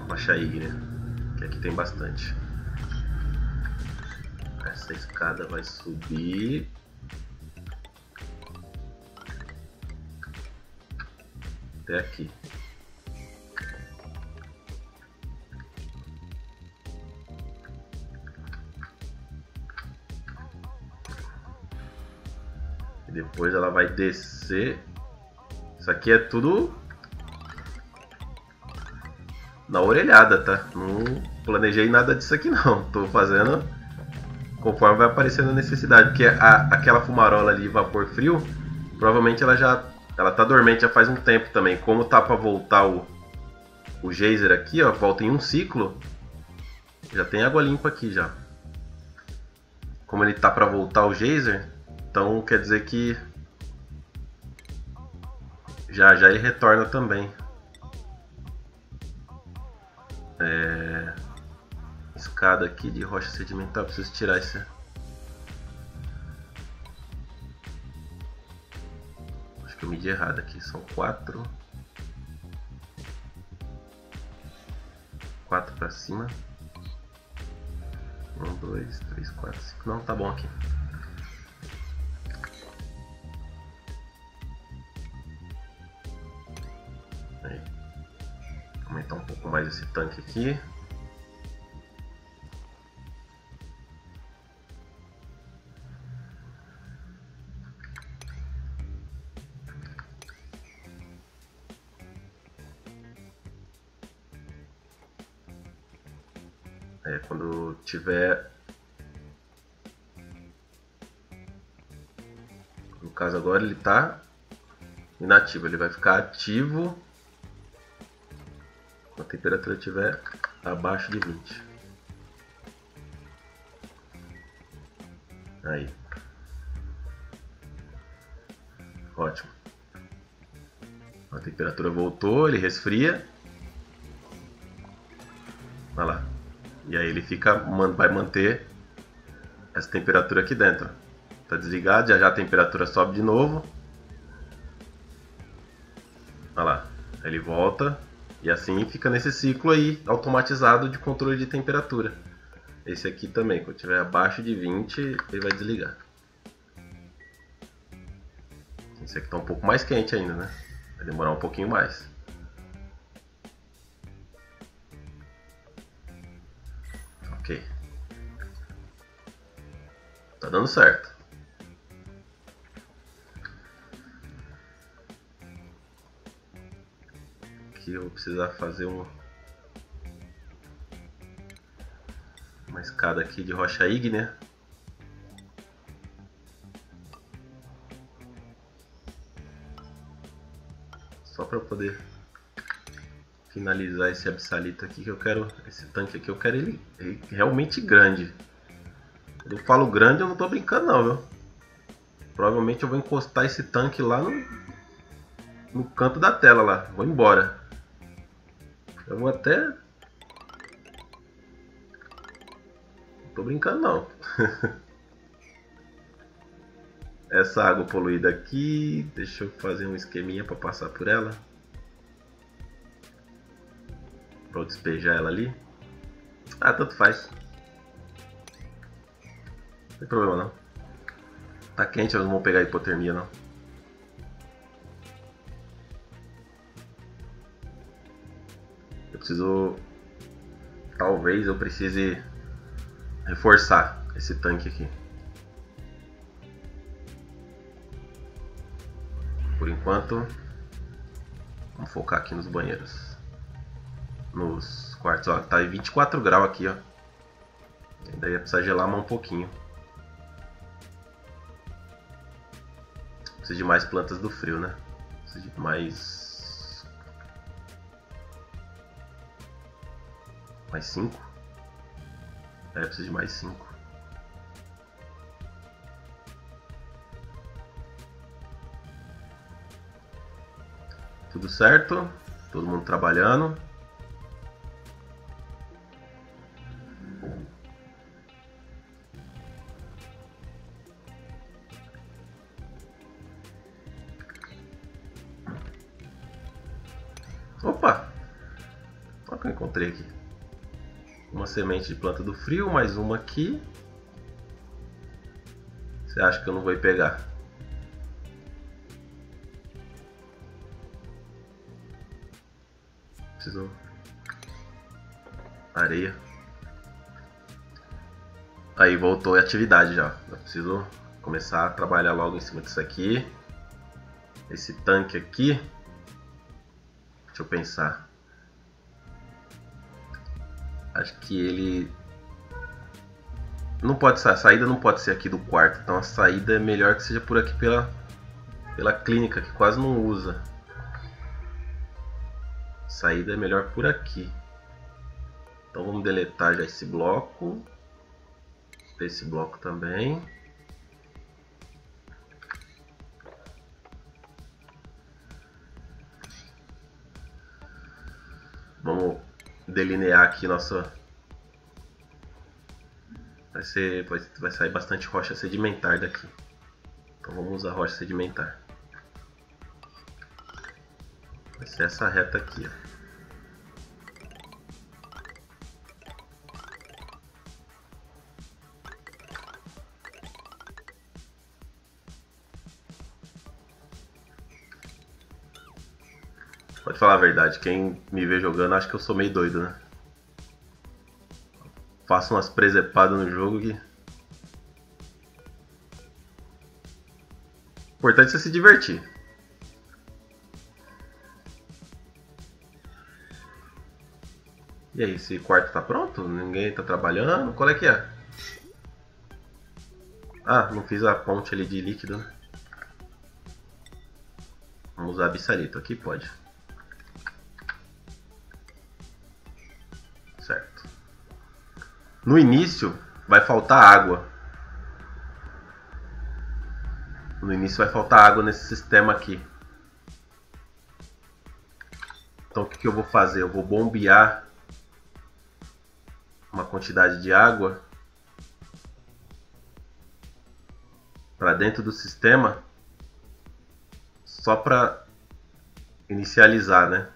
S1: Abaixaí, né? Que aqui tem bastante. Essa escada vai subir. Até aqui. Depois ela vai descer. Isso aqui é tudo na orelhada, tá? Não planejei nada disso aqui não. Tô fazendo conforme vai aparecendo a necessidade. Porque a, aquela fumarola ali, vapor frio, provavelmente ela já ela tá dormente já faz um tempo também. Como tá para voltar o, o geyser aqui, ó, volta em um ciclo, já tem água limpa aqui já. Como ele tá para voltar o geyser, então quer dizer que já já ele retorna também. É... Escada aqui de rocha sedimentar, preciso tirar esse. Acho que eu medi errado aqui, são quatro. Quatro para cima. Um, dois, três, quatro, cinco. Não, tá bom aqui. Aumentar um pouco mais esse tanque aqui. É, quando tiver no caso agora ele está inativo, ele vai ficar ativo a temperatura estiver abaixo de 20. Aí. Ótimo. A temperatura voltou, ele resfria. Olha lá. E aí ele fica, vai manter essa temperatura aqui dentro. Tá desligado, já já a temperatura sobe de novo. Olha lá. Ele volta, e assim fica nesse ciclo aí automatizado de controle de temperatura. Esse aqui também, quando tiver abaixo de 20, ele vai desligar. Esse aqui está um pouco mais quente ainda, né? Vai demorar um pouquinho mais. Ok. Tá dando certo. Eu vou precisar fazer um uma escada aqui de rocha ígnea. Só para poder finalizar esse absalito aqui que eu quero, esse tanque aqui eu quero ele, ele realmente grande. Quando eu falo grande eu não estou brincando não, viu? Provavelmente eu vou encostar esse tanque lá no, no canto da tela lá, vou embora. Eu vou até tô brincando não. [laughs] Essa água poluída aqui, deixa eu fazer um esqueminha para passar por ela. Para despejar ela ali. Ah, tanto faz. Não tem problema não. Tá quente, elas não vão pegar hipotermia não. Preciso... Talvez eu precise reforçar esse tanque aqui. Por enquanto, vamos focar aqui nos banheiros. Nos quartos, ó, tá em 24 graus aqui, ó. Ainda ia precisar gelar mais um pouquinho. Precisa de mais plantas do frio, né? Precisa de mais... Mais 5. É, preciso de mais 5. Tudo certo? Todo mundo trabalhando. Eu encontrei aqui semente de planta do frio, mais uma aqui. Você acha que eu não vou pegar? Preciso areia. Aí voltou a atividade já. Eu preciso começar a trabalhar logo em cima disso aqui. Esse tanque aqui. Deixa eu pensar. Acho que ele. Não pode a saída não pode ser aqui do quarto, então a saída é melhor que seja por aqui pela, pela clínica, que quase não usa. A saída é melhor por aqui. Então vamos deletar já esse bloco. Esse bloco também. Delinear aqui nossa. Vai ser. Vai, vai sair bastante rocha sedimentar daqui. Então vamos usar rocha sedimentar. Vai ser essa reta aqui, ó. Pode falar a verdade, quem me vê jogando acha que eu sou meio doido, né? Faço umas presepadas no jogo que. Importante é se divertir. E aí, esse quarto tá pronto? Ninguém tá trabalhando? Qual é que é? Ah, não fiz a ponte ali de líquido, né? Vamos usar bissalito. Aqui pode. No início vai faltar água. no início vai faltar água nesse sistema aqui. Então o que, que eu vou fazer? Eu vou bombear uma quantidade de água para dentro do sistema só para inicializar, né?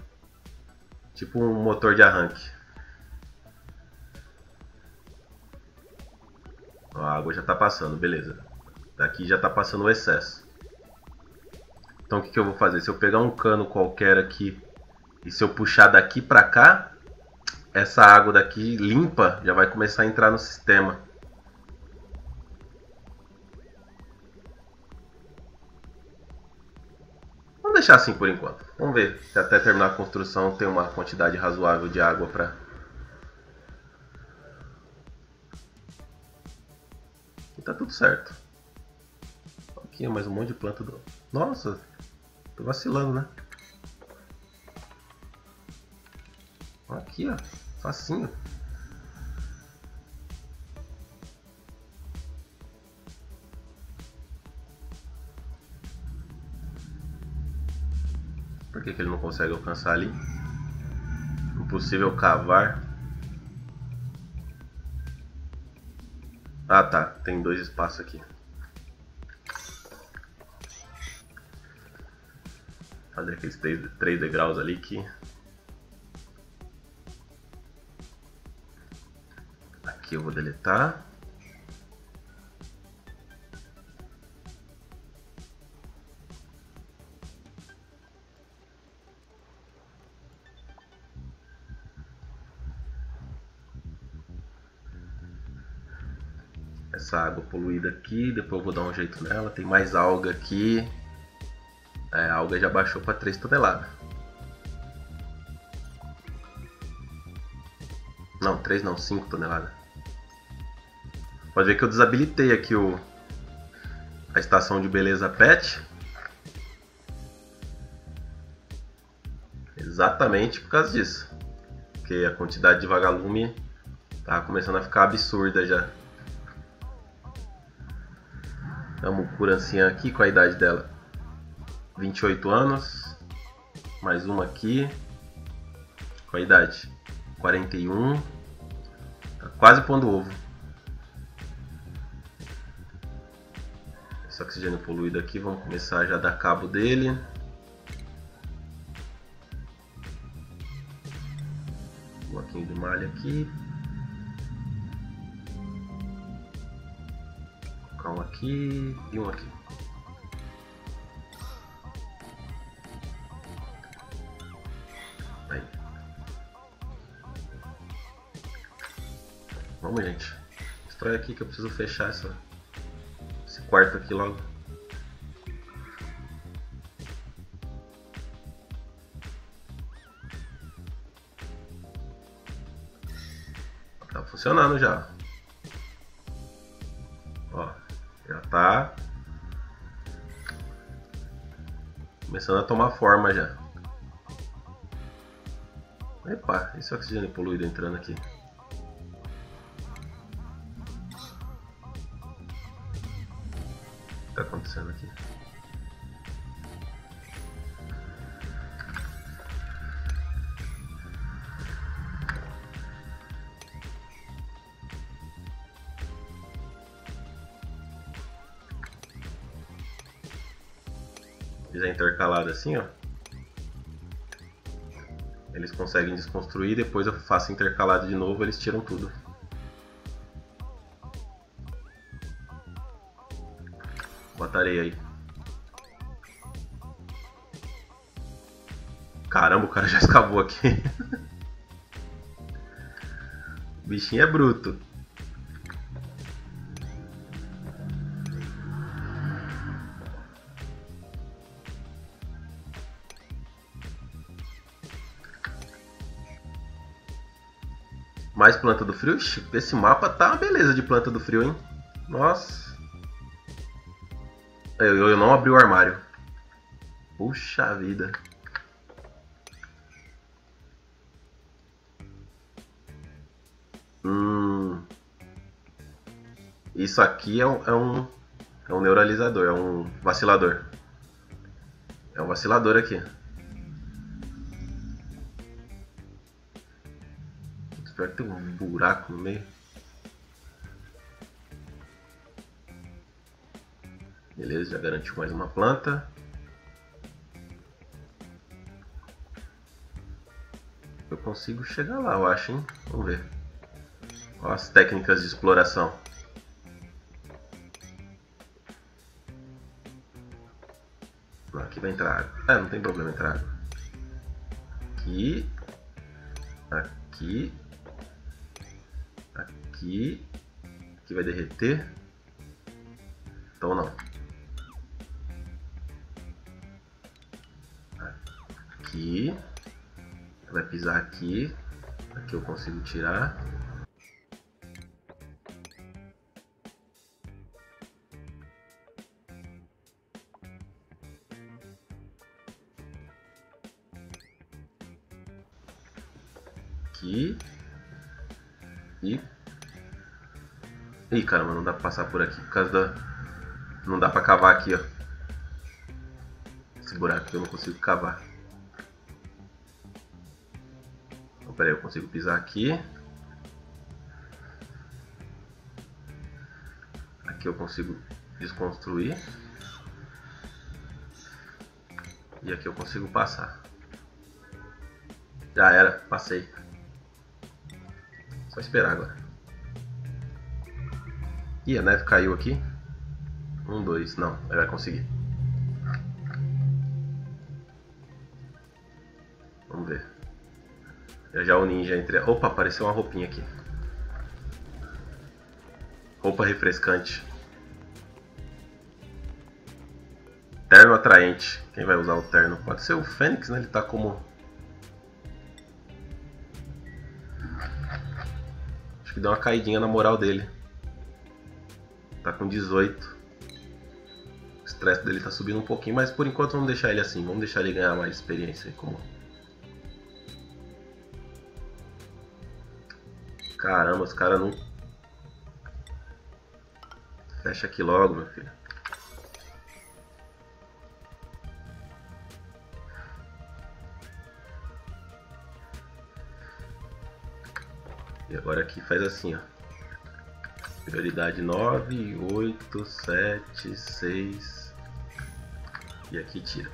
S1: Tipo um motor de arranque. A água já está passando, beleza. Daqui já está passando o excesso. Então o que, que eu vou fazer? Se eu pegar um cano qualquer aqui e se eu puxar daqui para cá, essa água daqui limpa já vai começar a entrar no sistema. Vamos deixar assim por enquanto. Vamos ver se até terminar a construção tem uma quantidade razoável de água para E tá tudo certo. Aqui mais um monte de planta do. Nossa! Tô vacilando, né? Aqui, ó. Facinho. Por que, que ele não consegue alcançar ali? Impossível cavar. Ah tá, tem dois espaços aqui. Fazer aqueles três, três degraus ali que Aqui eu vou deletar. Essa água poluída aqui, depois eu vou dar um jeito nela. Tem mais alga aqui. É, a alga já baixou para 3 toneladas. Não, 3 não, 5 toneladas. Pode ver que eu desabilitei aqui o, a estação de beleza pet. Exatamente por causa disso. Porque a quantidade de vagalume tá começando a ficar absurda já. É uma curancinha aqui com a idade dela. 28 anos. Mais uma aqui. Com a idade 41. Tá quase pondo ovo. esse oxigênio poluído aqui, vamos começar já a dar cabo dele. Um bloquinho de malha aqui. Colocar um aqui e um aqui. Aí. Vamos, gente. Destrói aqui que eu preciso fechar essa quarto aqui logo. Tá funcionando já. Tá começando a tomar forma já. Epa, esse oxigênio poluído entrando aqui. está acontecendo aqui? Intercalado assim, ó, eles conseguem desconstruir, depois eu faço intercalado de novo, eles tiram tudo. areia aí. Caramba, o cara já [laughs] escavou aqui. o bichinho é bruto. Mais planta do frio? Esse mapa tá uma beleza de planta do frio, hein? Nossa. Eu, eu não abri o armário. Puxa vida. Hum. Isso aqui é um, é um, É um neuralizador, é um vacilador. É um vacilador aqui. Espero que tem um buraco no meio. Beleza, já garantiu mais uma planta. Eu consigo chegar lá, eu acho, hein? Vamos ver. Olha as técnicas de exploração. Aqui vai entrar água. Ah, não tem problema entrar água. Aqui. Aqui. Aqui. Aqui vai derreter. Então não. Aqui. Vai pisar aqui. Aqui eu consigo tirar. Ih, caramba, não dá pra passar por aqui por causa da. Não dá pra cavar aqui, ó. Esse buraco aqui eu não consigo cavar. Então, pera aí, eu consigo pisar aqui. Aqui eu consigo desconstruir. E aqui eu consigo passar. Já era, passei. Só esperar agora. Ih, a neve caiu aqui. Um, dois. Não, ele vai conseguir. Vamos ver. Já já o ninja entre. Opa, apareceu uma roupinha aqui. Roupa refrescante. Terno atraente. Quem vai usar o terno? Pode ser o Fênix, né? Ele tá como que deu uma caidinha na moral dele. Com 18. O estresse dele tá subindo um pouquinho, mas por enquanto vamos deixar ele assim. Vamos deixar ele ganhar mais experiência como. Caramba, os caras não. Fecha aqui logo, meu filho. E agora aqui faz assim, ó. Prioridade 9, 8, 7, 6. E aqui tira.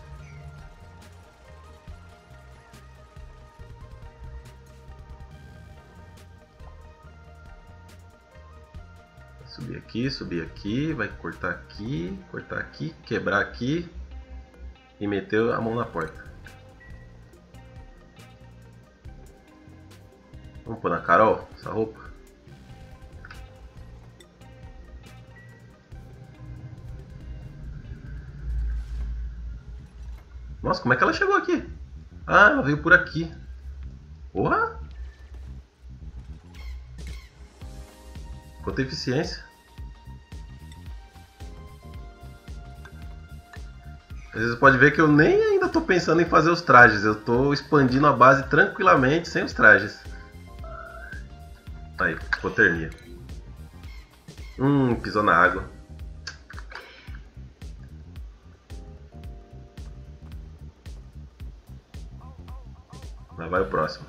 S1: Subir aqui, subir aqui, vai cortar aqui, cortar aqui, quebrar aqui e meter a mão na porta. Vamos pôr na Carol essa roupa? Nossa, como é que ela chegou aqui? Ah, ela veio por aqui. Porra! Quanta eficiência. Vocês podem ver que eu nem ainda estou pensando em fazer os trajes. Eu estou expandindo a base tranquilamente sem os trajes. Aí, hipotermia. Hum, pisou na água. Vai o próximo.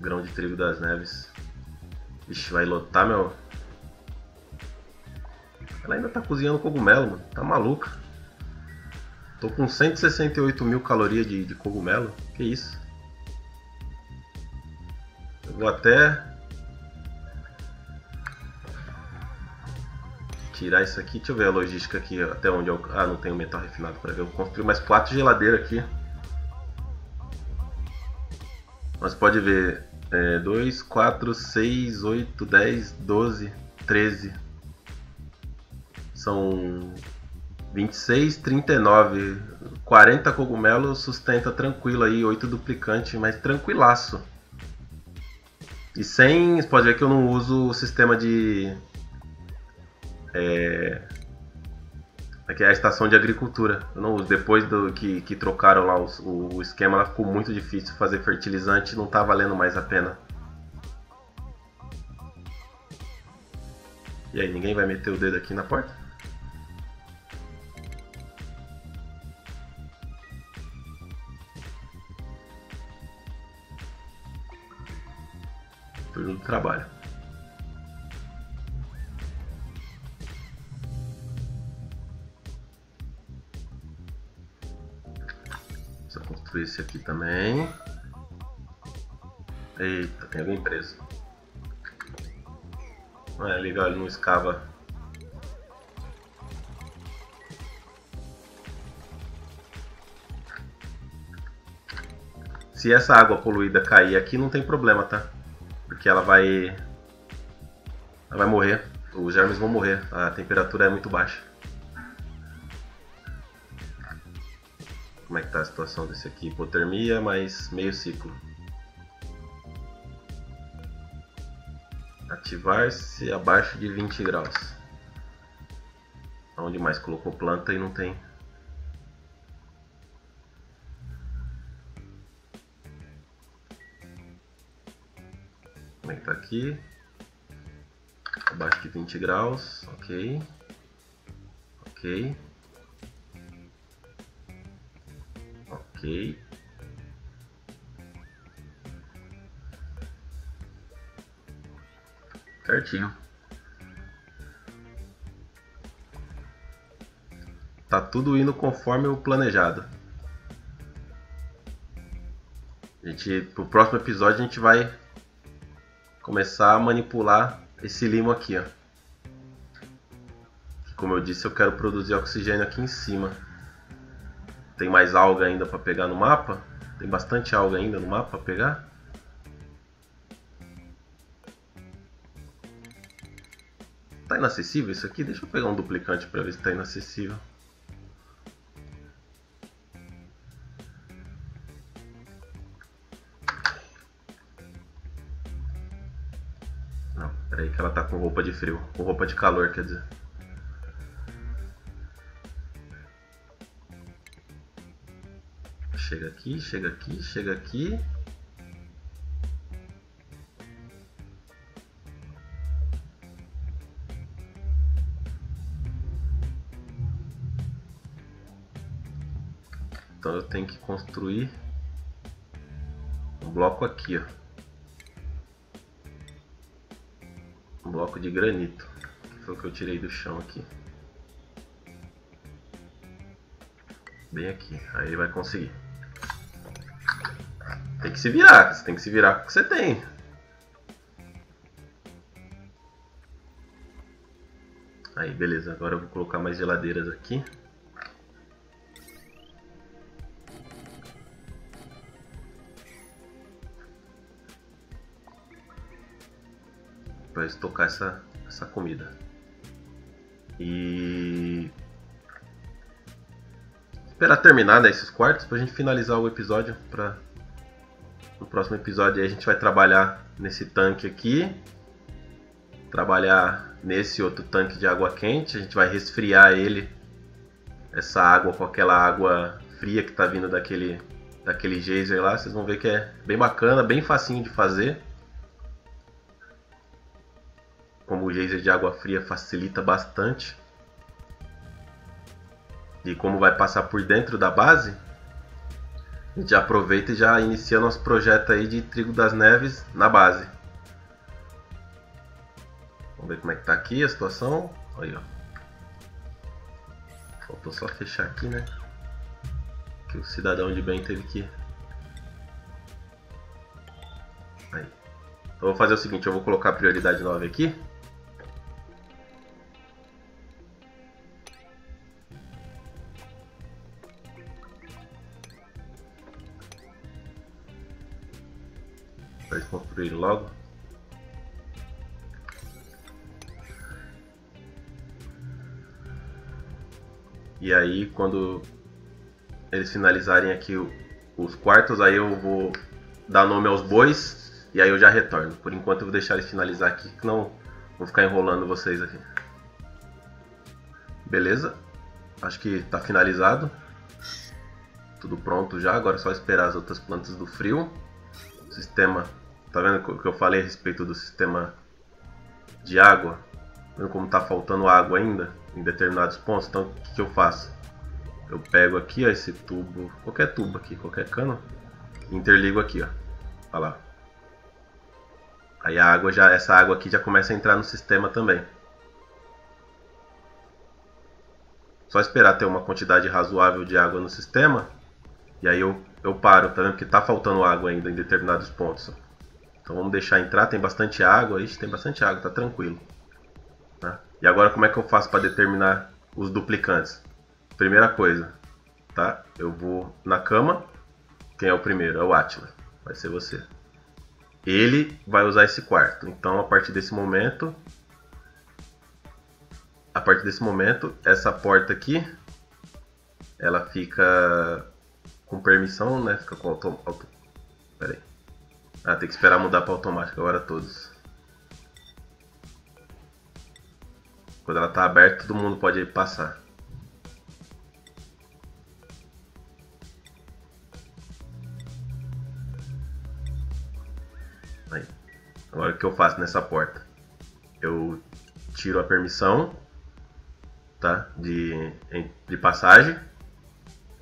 S1: Grão de trigo das neves. Vixe, vai lotar meu, ela ainda tá cozinhando cogumelo, mano. Tá maluca. Tô com 168 mil calorias de, de cogumelo. Que isso? Vou até tirar isso aqui. Deixa eu ver a logística aqui, até onde eu... Ah, não tenho metal refinado para ver. Eu construir mais quatro geladeiras aqui. Mas pode ver. É, 2, 4, 6, 8, 10, 12, 13 são 26, 39. 40 cogumelos sustenta tranquilo aí, 8 duplicante, mas tranquilaço. E sem. Você pode ver que eu não uso o sistema de. É, Aqui é a estação de agricultura. Não, depois do que, que trocaram lá o, o esquema, ficou muito difícil fazer fertilizante, não tá valendo mais a pena. E aí, ninguém vai meter o dedo aqui na porta? Turno do trabalho. Precisa construir esse aqui também. Eita, tem alguém preso. É legal, ele não escava. Se essa água poluída cair aqui, não tem problema, tá? Porque ela vai... Ela vai morrer. Os germes vão morrer. A temperatura é muito baixa. Como é que tá a situação desse aqui? Hipotermia mais meio ciclo. Ativar-se abaixo de 20 graus. Onde mais colocou planta e não tem. Como é que tá aqui? Abaixo de 20 graus, ok. Ok. Ok. Certinho. Tá tudo indo conforme o planejado. A gente, pro próximo episódio a gente vai começar a manipular esse limo aqui, ó. Como eu disse, eu quero produzir oxigênio aqui em cima. Tem mais alga ainda para pegar no mapa? Tem bastante alga ainda no mapa para pegar? Tá inacessível isso aqui? Deixa eu pegar um duplicante para ver se tá inacessível. Peraí que ela tá com roupa de frio. Com roupa de calor, quer dizer. Chega aqui, chega aqui, chega aqui. Então eu tenho que construir um bloco aqui, ó. Bloco de granito, que foi o que eu tirei do chão aqui. Bem aqui, aí ele vai conseguir. Tem que se virar, você tem que se virar com o que você tem. Aí, beleza, agora eu vou colocar mais geladeiras aqui. Estocar essa, essa comida. E esperar terminar né, esses quartos para a gente finalizar o episódio. Pra... No próximo episódio a gente vai trabalhar nesse tanque aqui, trabalhar nesse outro tanque de água quente. A gente vai resfriar ele, essa água com aquela água fria que está vindo daquele daquele geyser lá. Vocês vão ver que é bem bacana, bem facinho de fazer o geyser de água fria facilita bastante. E como vai passar por dentro da base, a gente aproveita e já inicia nosso projeto aí de trigo das neves na base. Vamos ver como é que tá aqui a situação. Aí, ó. Faltou só fechar aqui, né? Que o cidadão de bem teve que. Aí. Então vou fazer o seguinte, eu vou colocar a prioridade 9 aqui. E aí quando eles finalizarem aqui os quartos, aí eu vou dar nome aos bois e aí eu já retorno. Por enquanto eu vou deixar eles finalizar aqui, que não vou ficar enrolando vocês aqui. Beleza? acho que está finalizado. Tudo pronto já, agora é só esperar as outras plantas do frio. O sistema, tá vendo o que eu falei a respeito do sistema de água? Vendo como está faltando água ainda em determinados pontos? Então o que, que eu faço? Eu pego aqui ó, esse tubo, qualquer tubo aqui, qualquer cano, interligo aqui, ó. Olha lá. Aí a água já, essa água aqui já começa a entrar no sistema também. Só esperar ter uma quantidade razoável de água no sistema. E aí eu, eu paro, tá vendo? Porque tá faltando água ainda em determinados pontos. Então vamos deixar entrar, tem bastante água. Ixi, tem bastante água, tá tranquilo. E agora como é que eu faço para determinar os duplicantes? Primeira coisa, tá? Eu vou na cama. Quem é o primeiro? É o Atila. Vai ser você. Ele vai usar esse quarto. Então a partir desse momento a partir desse momento, essa porta aqui, ela fica com permissão, né? Fica com auto... auto... Pera aí. Ah, tem que esperar mudar para automático agora todos. Quando ela tá aberta, todo mundo pode passar. Aí. Agora o que eu faço nessa porta? Eu tiro a permissão tá? De, de passagem.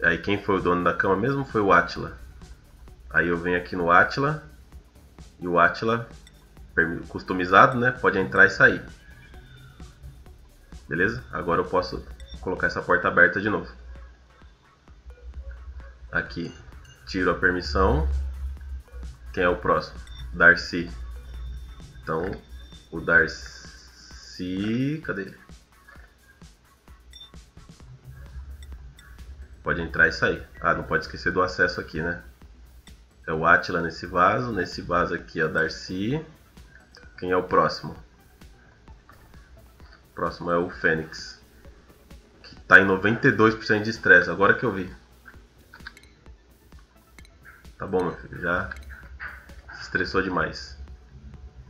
S1: Aí quem foi o dono da cama mesmo foi o Atila. Aí eu venho aqui no Atila e o Atila customizado, né? Pode entrar e sair. Beleza? Agora eu posso colocar essa porta aberta de novo. Aqui tiro a permissão. Quem é o próximo? Darcy. Então o Darcy, cadê ele? Pode entrar e sair. Ah, não pode esquecer do acesso aqui, né? É o Atila nesse vaso. Nesse vaso aqui é a Darcy. Quem é o próximo? Próximo é o Fênix. Que tá em 92% de estresse. Agora que eu vi. Tá bom, meu filho. Já se estressou demais.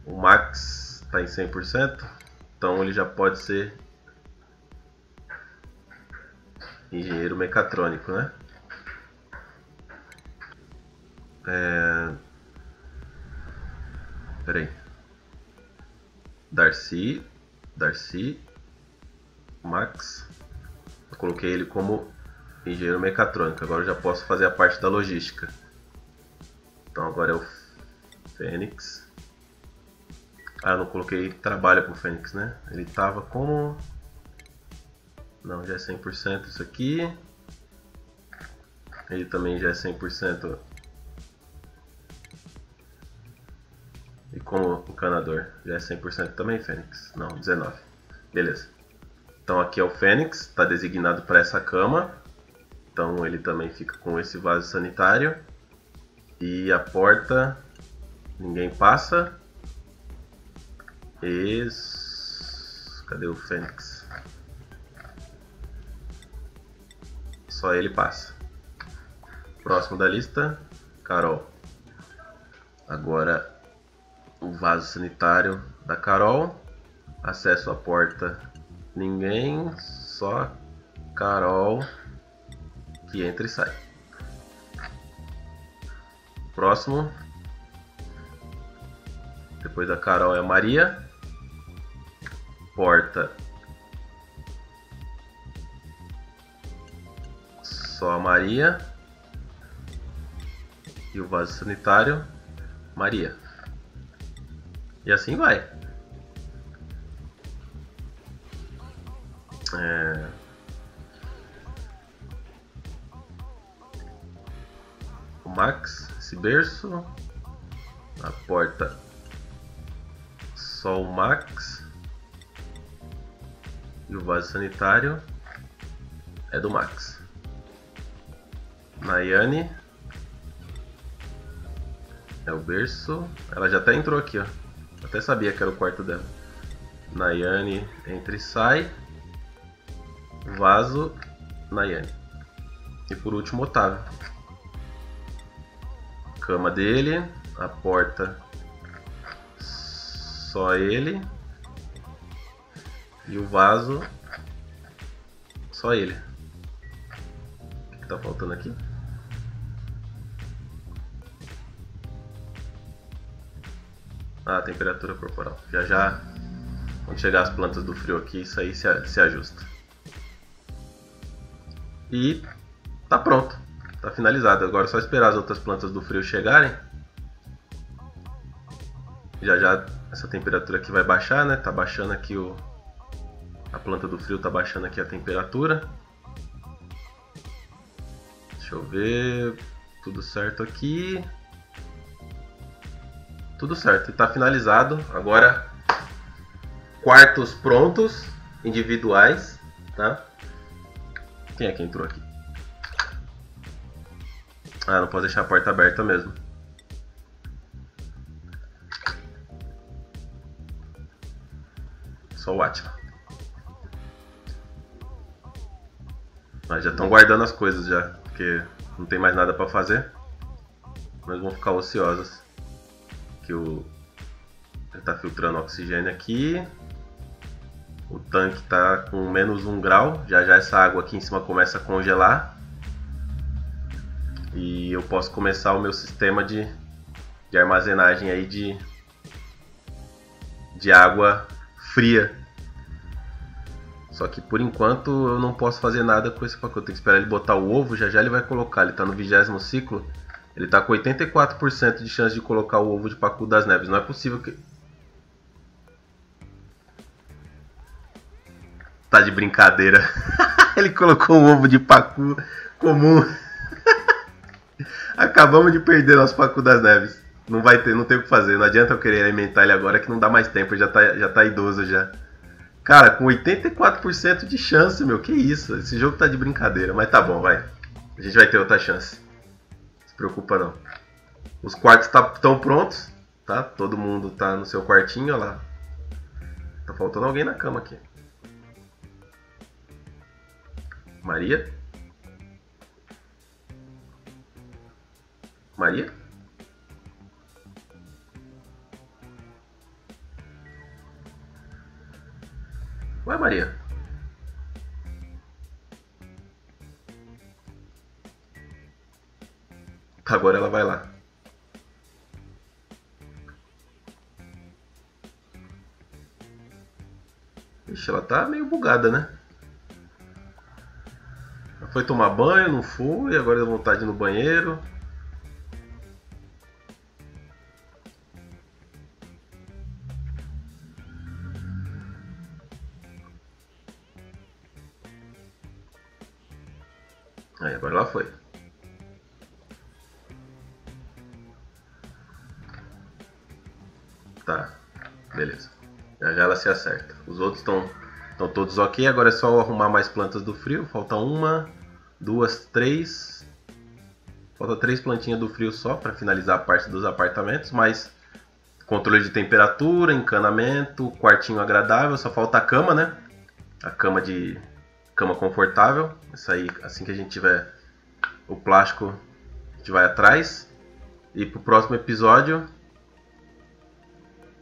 S1: O Max tá em 100%. Então ele já pode ser engenheiro mecatrônico, né? É... Peraí. Darcy, Darcy, Max. Eu coloquei ele como engenheiro mecatrônico. Agora eu já posso fazer a parte da logística. Então agora é o Fênix. Ah, eu não coloquei trabalho com o Fênix, né? Ele tava como não, já é 100% isso aqui. Ele também já é 100% E como encanador, já é 100% também Fênix? Não, 19. Beleza. Então aqui é o Fênix, está designado para essa cama. Então ele também fica com esse vaso sanitário. E a porta, ninguém passa. Isso. Cadê o Fênix? Só ele passa. Próximo da lista, Carol. Agora o vaso sanitário da Carol. Acesso à porta, ninguém, só Carol que entra e sai. Próximo. Depois da Carol é a Maria. Porta só a Maria e o vaso sanitário Maria. E assim vai. É... O Max, esse berço, a porta só o Max e o vaso sanitário é do Max. Nayane. É o berço. Ela já até entrou aqui, ó. Até sabia que era o quarto dela. Nayane entra e sai. Vaso, Nayane. E por último, Otávio. Cama dele. A porta, só ele. E o vaso, só ele. que tá faltando aqui? Ah, temperatura corporal. Já já, quando chegar as plantas do frio aqui, isso aí se, se ajusta. E tá pronto. Tá finalizado. Agora é só esperar as outras plantas do frio chegarem. Já já essa temperatura aqui vai baixar, né? Tá baixando aqui o... A planta do frio tá baixando aqui a temperatura. Deixa eu ver... Tudo certo aqui. Tudo certo, está finalizado. Agora, quartos prontos, individuais, tá? Quem é que entrou aqui? Ah, não posso deixar a porta aberta mesmo. Só o Atila. Mas já estão guardando as coisas já, porque não tem mais nada para fazer. Mas vão ficar ociosos que o está filtrando oxigênio aqui. O tanque está com menos um grau. Já já essa água aqui em cima começa a congelar. E eu posso começar o meu sistema de, de armazenagem aí de, de água fria. Só que por enquanto eu não posso fazer nada com esse pacote. Eu tenho que esperar ele botar o ovo, já já ele vai colocar. Ele está no vigésimo ciclo. Ele tá com 84% de chance de colocar o ovo de Pacu das Neves. Não é possível que. Tá de brincadeira. [laughs] Ele colocou um ovo de Pacu comum. [laughs] Acabamos de perder nosso Pacu das Neves. Não vai ter, não tem o que fazer. Não adianta eu querer alimentar ele agora que não dá mais tempo. Já tá, já tá idoso já. Cara, com 84% de chance, meu. Que isso? Esse jogo tá de brincadeira. Mas tá bom, vai. A gente vai ter outra chance preocupa não. Os quartos estão tá, prontos, tá? Todo mundo tá no seu quartinho, olha lá. Tá faltando alguém na cama aqui. Maria? Maria? Ué, Maria? Agora ela vai lá. Ixi, ela tá meio bugada, né? Ela foi tomar banho, não foi, agora deu vontade no banheiro. Se acerta. Os outros estão todos ok. Agora é só arrumar mais plantas do frio. Falta uma, duas, três. Falta três plantinhas do frio só para finalizar a parte dos apartamentos. Mas controle de temperatura, encanamento, quartinho agradável. Só falta a cama, né? A cama de cama confortável. Isso aí, assim que a gente tiver o plástico, a gente vai atrás. E pro próximo episódio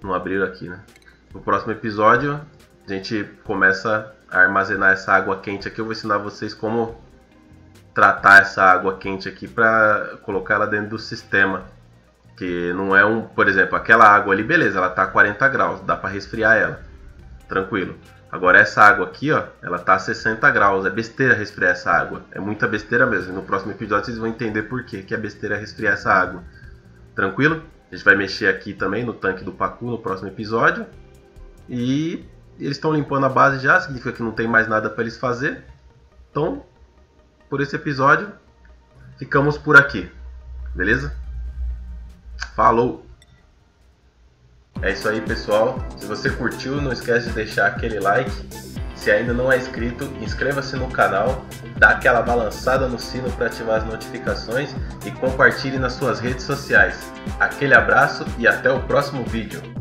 S1: não abriram aqui, né? No próximo episódio, a gente começa a armazenar essa água quente aqui. Eu vou ensinar vocês como tratar essa água quente aqui para colocar ela dentro do sistema. Que não é um, por exemplo, aquela água ali, beleza, ela tá a 40 graus, dá para resfriar ela. Tranquilo. Agora essa água aqui, ó, ela tá a 60 graus. É besteira resfriar essa água. É muita besteira mesmo. no próximo episódio vocês vão entender por que que é besteira resfriar essa água. Tranquilo? A gente vai mexer aqui também no tanque do Pacu no próximo episódio. E eles estão limpando a base já, significa que não tem mais nada para eles fazer. Então, por esse episódio, ficamos por aqui. Beleza? Falou! É isso aí, pessoal. Se você curtiu, não esquece de deixar aquele like se ainda não é inscrito, inscreva-se no canal, dá aquela balançada no sino para ativar as notificações e compartilhe nas suas redes sociais. Aquele abraço e até o próximo vídeo.